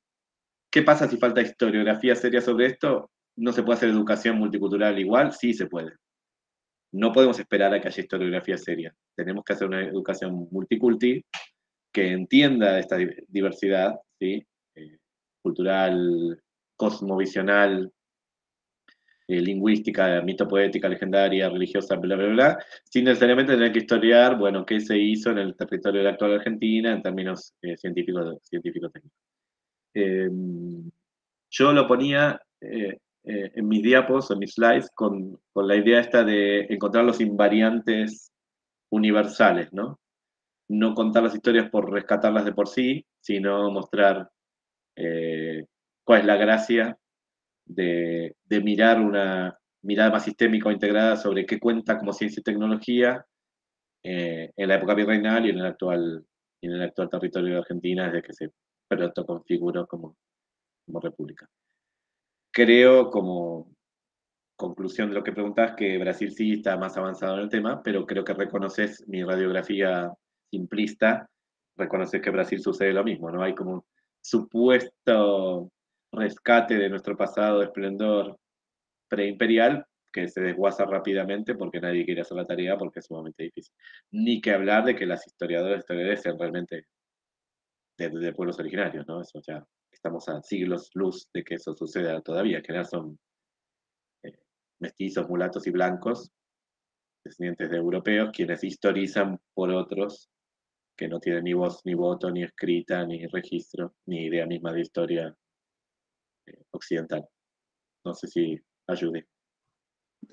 S3: ¿qué pasa si falta historiografía seria sobre esto? ¿No se puede hacer educación multicultural igual? Sí se puede. No podemos esperar a que haya historiografía seria. Tenemos que hacer una educación multiculti que entienda esta diversidad ¿sí? Eh, cultural, cosmovisional, eh, lingüística, mitopoética, legendaria, religiosa, bla, bla, bla, sin necesariamente tener que historiar, bueno, qué se hizo en el territorio de la actual Argentina en términos eh, científicos, científicos técnicos. Em, yo lo ponía eh, en mis diapos, en mis slides, con, con, la idea esta de encontrar los invariantes universales, ¿no? No contar las historias por rescatarlas de por sí, sino mostrar cuál es la gracia de, mirar una mirada más sistémica o integrada sobre qué cuenta como ciencia y tecnología eh, en la época virreinal y en el actual, en el actual territorio de Argentina desde que se protoconfiguró como, como república. Creo, como conclusión de lo que preguntas, que Brasil sí está más avanzado en el tema, pero creo que reconoces mi radiografía simplista, reconoces que Brasil sucede lo mismo, ¿no? Hay como un supuesto rescate de nuestro pasado de esplendor preimperial que se desguaza rápidamente porque nadie quiere hacer la tarea porque es sumamente difícil. Ni que hablar de que las historiadoras historiadores sean realmente de, pueblos originarios, ¿no? Eso ya estamos a siglos luz de que eso suceda todavía. En general son eh, mestizos, mulatos y blancos, descendientes de europeos, quienes historizan por otros que no tienen ni voz, ni voto, ni escrita, ni registro, ni idea misma de historia occidental. No sé si ayude.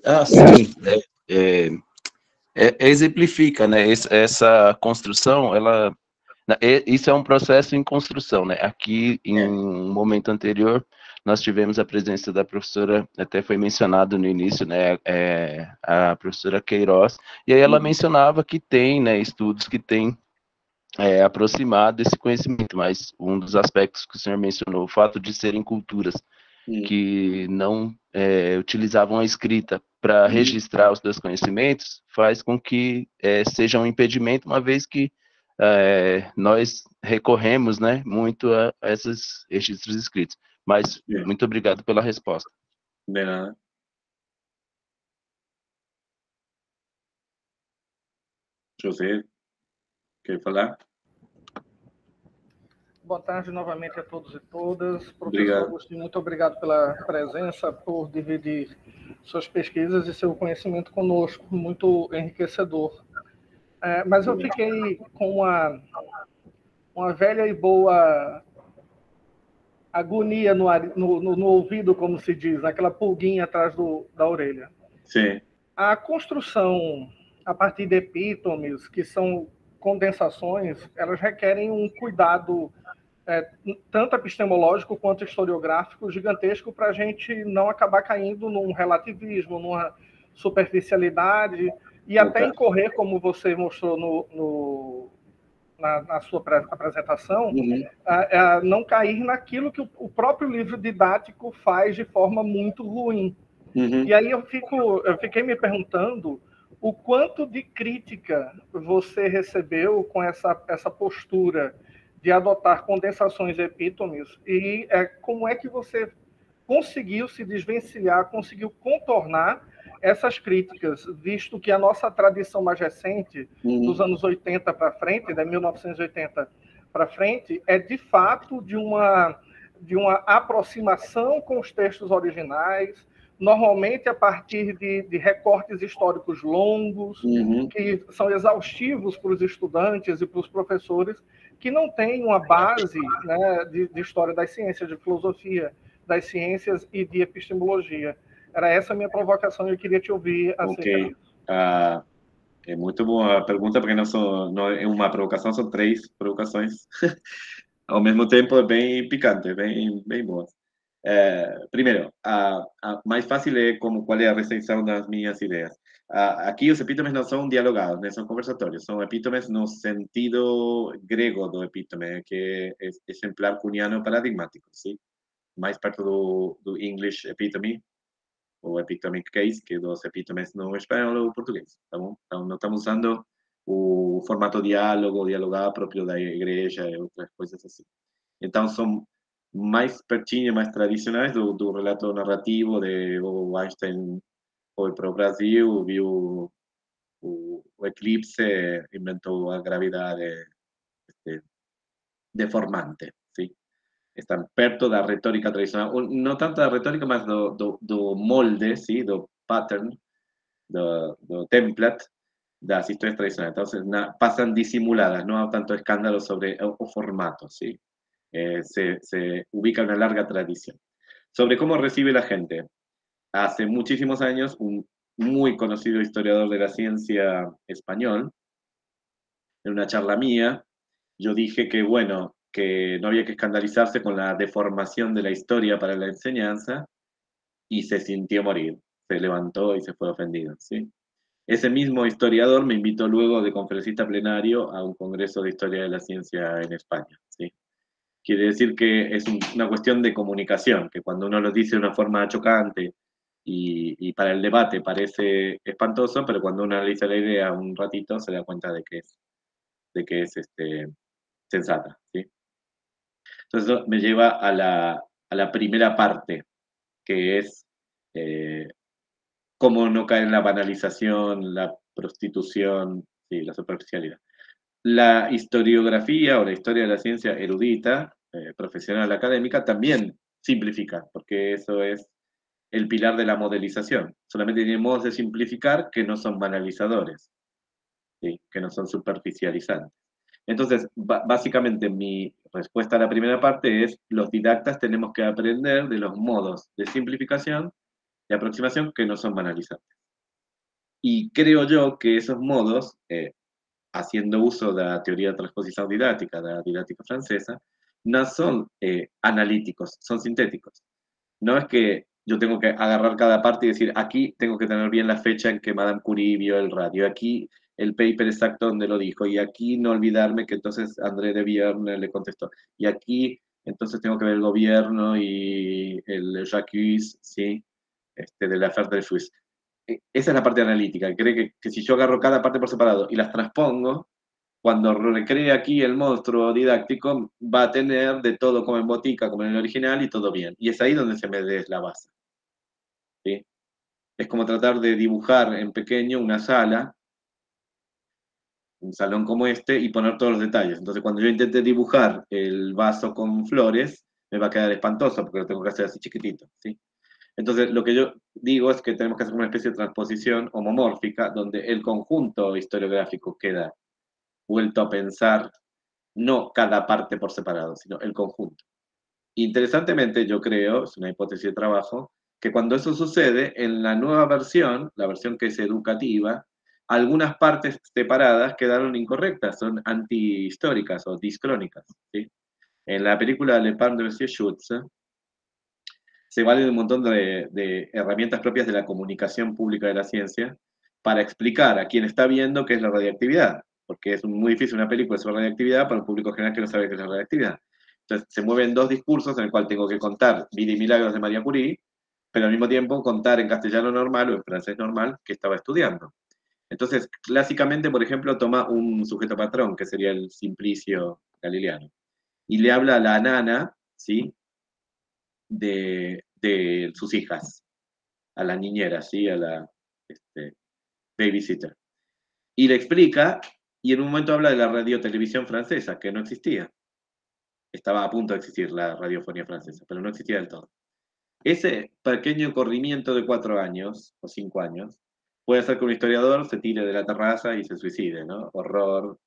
S4: Ah, sim. É, é, é, exemplifica, né? Essa isso é um processo em construção, né? Aqui, em é. um momento anterior, nós tivemos a presença da professora, até foi mencionado no início, né? É, a professora Queiroz, e aí ela uhum. mencionava que tem, né? Estudos que têm é, aproximar desse conhecimento, mas um dos aspectos que o senhor mencionou, o fato de serem culturas Sim. que não é, utilizavam a escrita para registrar os seus conhecimentos, faz com que é, seja um impedimento, uma vez que é, nós recorremos né, muito a, a esses registros escritos. Mas Sim. muito obrigado pela resposta.
S3: De nada. José, Quer falar?
S5: Boa tarde novamente a todos e todas. Professor obrigado. Agostinho, muito obrigado pela presença, por dividir suas pesquisas e seu conhecimento conosco, muito enriquecedor. É, mas eu fiquei com uma, uma velha e boa agonia no, no, no, ouvido, como se diz, aquela pulguinha atrás do, da orelha.
S3: Sim.
S5: A construção a partir de epítomes, que são condensações, elas requerem um cuidado é, tanto epistemológico quanto historiográfico gigantesco para a gente não acabar caindo num relativismo, numa superficialidade e até incorrer, como você mostrou no, no na, na, sua apresentação, uhum. a, a não cair naquilo que o, o, próprio livro didático faz de forma muito ruim. Uhum. E aí eu, fico, eu fiquei me perguntando o quanto de crítica você recebeu com essa, essa postura de adotar condensações epítomes e é, como é que você conseguiu se desvencilhar, conseguiu contornar essas críticas, visto que a nossa tradição mais recente, uhum. dos anos 80 para frente, de 1980 para frente, é de fato de uma, de uma aproximação com os textos originais, normalmente a partir de, de recortes históricos longos, uhum. que são exaustivos para os estudantes e para os professores, que não têm uma base né, de, de, história das ciências, de filosofia das ciências e de epistemologia. Era essa a minha provocação e eu queria te ouvir
S3: acerca Ok. Uh, é muito boa a pergunta, porque não, são, não é uma provocação, são três provocações. Ao mesmo tempo, é bem picante, bem, bem boas. Eh, primeiro, a, a, mais fácil é como qual é a recepção das minhas ideias. A, aqui os epítomes não são dialogados, né, são conversatórios, são epítomes no sentido grego do epítome, que é exemplar cuniano paradigmático, sim? mais perto do, do English epítome, ou epitomic case, que dos epítomes no espanhol ou português, tá bom? Então, não estamos usando o formato diálogo, dialogar próprio da igreja e outras coisas assim. Então, são mais pertinho, mais tradicionais do, do relato narrativo de o Einstein foi para o Brasil, viu o, o eclipse, inventou a gravidade este, deformante, sim? Estão perto da retórica tradicional, não tanto da retórica, mas do, do, do molde, sim? do pattern, do, do template das histórias tradicionais. Então, na, passam dissimuladas, não há tanto escândalo sobre o, formato, sim? Eh, se, se, ubica una larga tradición. Sobre cómo recibe la gente. Hace muchísimos años, un muy conocido historiador de la ciencia español, en una charla mía, yo dije que, bueno, que no había que escandalizarse con la deformación de la historia para la enseñanza y se sintió morir. Se levantó y se fue ofendido. ¿sí? Ese mismo historiador me invitó luego de conferencista plenario a un congreso de historia de la ciencia en España. ¿sí? Quiere decir que es una cuestión de comunicación, que cuando uno lo dice de una forma chocante y, para el debate parece espantoso, pero cuando uno analiza la idea un ratito se da cuenta de que es, de que es este, sensata. ¿sí? Entonces me lleva a la, primera parte, que es eh, cómo no caer en la banalización, la prostitución, y la superficialidad. La historiografía o la historia de la ciencia erudita, eh, profesional, académica, también simplifica, porque eso es el pilar de la modelización. Solamente tiene modos de simplificar que no son banalizadores, que no son superficializantes. Entonces, básicamente mi respuesta a la primera parte es, los didactas tenemos que aprender de los modos de simplificación y aproximación que no son banalizantes. Y creo yo que esos modos, eh, haciendo uso de la teoría de transposición didáctica, de la didáctica francesa, no son eh, analíticos, son sintéticos. No es que yo tengo que agarrar cada parte y decir, aquí tengo que tener bien la fecha en que Madame Curie vio el radio, aquí el paper exacto donde lo dijo, y aquí no olvidarme que entonces André de Vierne le contestó, y aquí entonces tengo que ver el gobierno y el Jacques, ¿sí? Este, de la affaire de Suisse. E, esa es la parte analítica, cree que, que, si yo agarro cada parte por separado y las transpongo, cuando recree aquí el monstruo didáctico, va a tener de todo como en botica, como en el original, y todo bien. Y es ahí donde se me des la base. ¿sí? Es como tratar de dibujar en pequeño una sala, un salón como este, y poner todos los detalles. Entonces, cuando yo intente dibujar el vaso con flores, me va a quedar espantoso, porque lo tengo que hacer así chiquitito. ¿sí? Entonces, lo que yo digo es que tenemos que hacer una especie de transposición homomórfica donde el conjunto historiográfico queda vuelto a pensar no cada parte por separado, sino el conjunto. Interesantemente, yo creo, es una hipótesis de trabajo, que cuando eso sucede, en la nueva versión, la versión que es educativa, algunas partes separadas quedaron incorrectas, son antihistóricas o discrónicas. ¿sí? En la película Le Pan de Monsieur Schutz, se vale de un montón de, herramientas propias de la comunicación pública de la ciencia para explicar a quien está viendo qué es la radioactividad, porque es muy difícil una película sobre radioactividad para un público general que no sabe qué es la radioactividad. Entonces se mueven dos discursos en el cual tengo que contar vida y milagros de María Curie, pero al mismo tiempo contar en castellano normal o en francés normal que estaba estudiando. Entonces, clásicamente, por ejemplo, toma un sujeto patrón, que sería el simplicio galileano, y le habla a la nana, ¿sí? de, sus hijas, a la niñera, ¿sí? a la este, babysitter. Y le explica, y en un momento habla de la radio-televisión francesa, que no existía. Estaba a punto de existir la radiofonía francesa, pero no existía del todo. ese pequeño corrimiento de cuatro años o cinco años puede hacer que un historiador se tire de la terraza y se suicide, ¿no? Horror.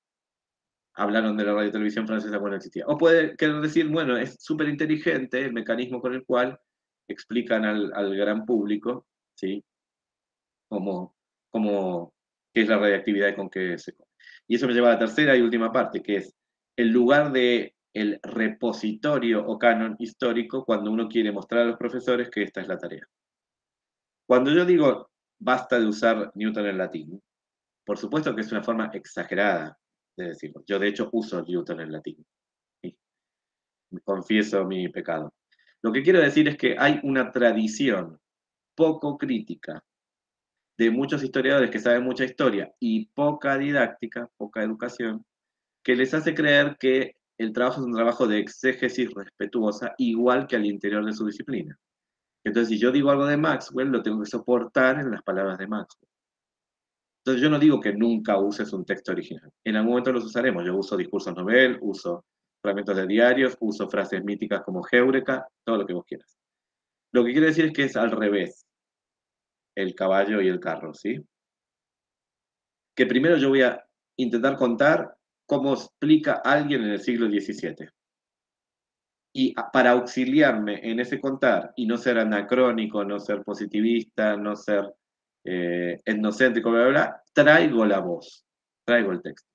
S3: Hablaron de la radio televisión francesa cuando existía. O puede querer decir, bueno, es súper inteligente el mecanismo con el cual explican al, al gran público, ¿sí? Cómo, cómo, qué es la radiactividad y con qué se... Y eso me lleva a la tercera y última parte, que es el lugar de el repositorio o canon histórico cuando uno quiere mostrar a los profesores que esta es la tarea. Cuando yo digo basta de usar Newton en latín, por supuesto que es una forma exagerada de decirlo. Yo de hecho uso Newton en latín. Confieso mi pecado. Lo que quiero decir es que hay una tradición poco crítica de muchos historiadores que saben mucha historia y poca didáctica, poca educación, que les hace creer que el trabajo es un trabajo de exégesis respetuosa, igual que al interior de su disciplina. Entonces, si yo digo algo de Maxwell, lo tengo que soportar en las palabras de Maxwell. Entonces, yo no digo que nunca uses un texto original. En algún momento los usaremos. Yo uso discursos novel, uso fragmentos de diarios, uso frases míticas como Heureka, todo lo que vos quieras. Lo que quiero decir es que es al revés el caballo y el carro, ¿sí? Que primero yo voy a intentar contar cómo explica alguien en el siglo XVII. Y para auxiliarme en ese contar y no ser anacrónico, no ser positivista, no ser eh, etnocéntrico, bla, bla, bla, traigo la voz, traigo el texto.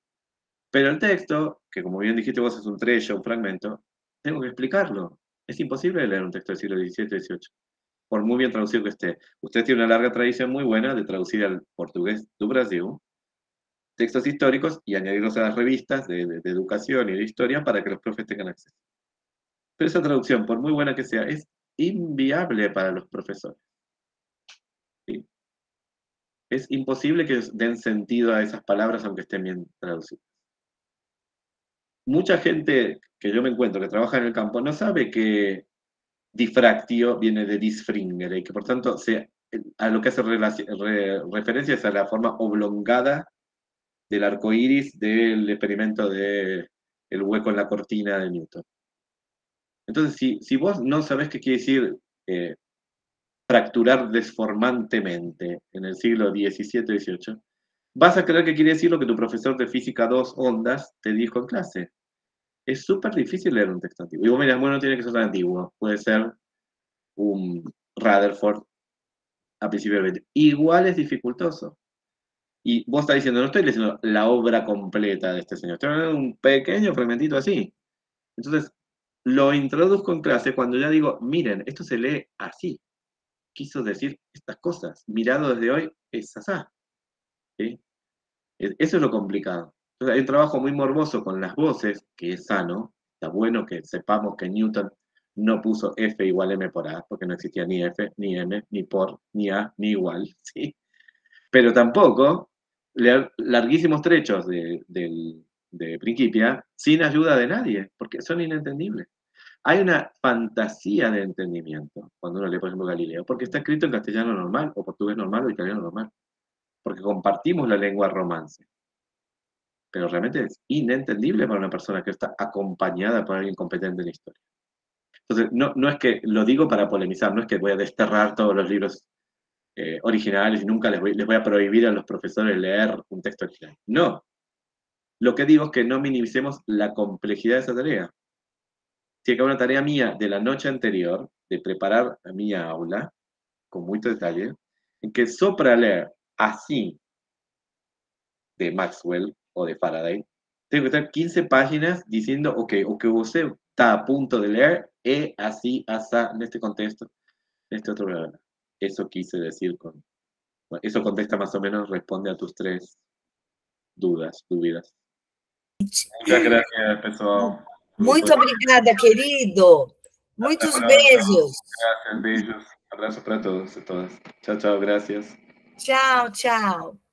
S3: Pero el texto, que como bien dijiste vos es un trecho, un fragmento, tengo que explicarlo. Es imposible leer un texto del siglo XVII XVIII, por muy bien traducido que esté. Usted tiene una larga tradición muy buena de traducir al portugués do Brasil, textos históricos y añadirlos a las revistas de, educación y de historia para que los profes tengan acceso. Pero esa traducción, por muy buena que sea, es inviable para los profesores. Es imposible que den sentido a esas palabras aunque estén bien traducidas. Mucha gente que yo me encuentro que trabaja en el campo no sabe que difractio viene de disfringere y que por tanto a lo que hace referencia es a la forma oblongada del arco iris del experimento de el hueco en la cortina de Newton. Entonces, si, si vos no sabés qué quiere decir eh, fracturar desformantemente en el siglo XVII-XVIII, vas a creer que quiere decir lo que tu profesor de física 2 ondas te dijo en clase. Es súper difícil leer un texto antiguo. Y vos mirás, bueno, no tiene que ser tan antiguo. Puede ser un Rutherford a principios del 20. Igual es dificultoso. Y vos estás diciendo, no estoy leyendo la obra completa de este señor, estoy hablando de un pequeño fragmentito así. Entonces, lo introduzco en clase cuando ya digo, miren, esto se lee así. Quiso decir estas cosas. Mirado desde hoy, es asá. E, eso es lo complicado. Entonces, hay un trabajo muy morboso con las voces, que es sano. Está bueno que sepamos que Newton no puso F igual M por A, porque no existía ni F, ni M, ni por, ni A, ni igual. Pero tampoco leer larguísimos trechos de, de Principia sin ayuda de nadie, porque son inentendibles. Hay una fantasía de entendimiento cuando uno lee, por ejemplo, Galileo, porque está escrito en castellano normal, o portugués normal, o italiano normal, porque compartimos la lengua romance. Pero realmente es inentendible para una persona que está acompañada por alguien competente en la historia. Entonces, no, no es que lo digo para polemizar, no es que voy a desterrar todos los libros eh, originales y nunca les voy, les voy a prohibir a los profesores leer un texto original. No. Lo que digo es que no minimicemos la complejidad de esa tarea. Si hay una tarea mía de la noche anterior, de preparar a mi aula, con mucho detalle, en que sopra leer así de Maxwell o de Faraday, tengo que estar 15 páginas diciendo, ok, o que usted está a punto de leer, es así, así, en este contexto, en este otro eso quise decir con... eso contesta más o menos, responde a tus tres dudas, dudas.
S1: Muchas gracias, pessoal. Muito obrigada, querido. Muitos beijos.
S3: Gracias, beijos. Abrazo para todos y todas. Chao, chao, gracias.
S1: Chao, chao.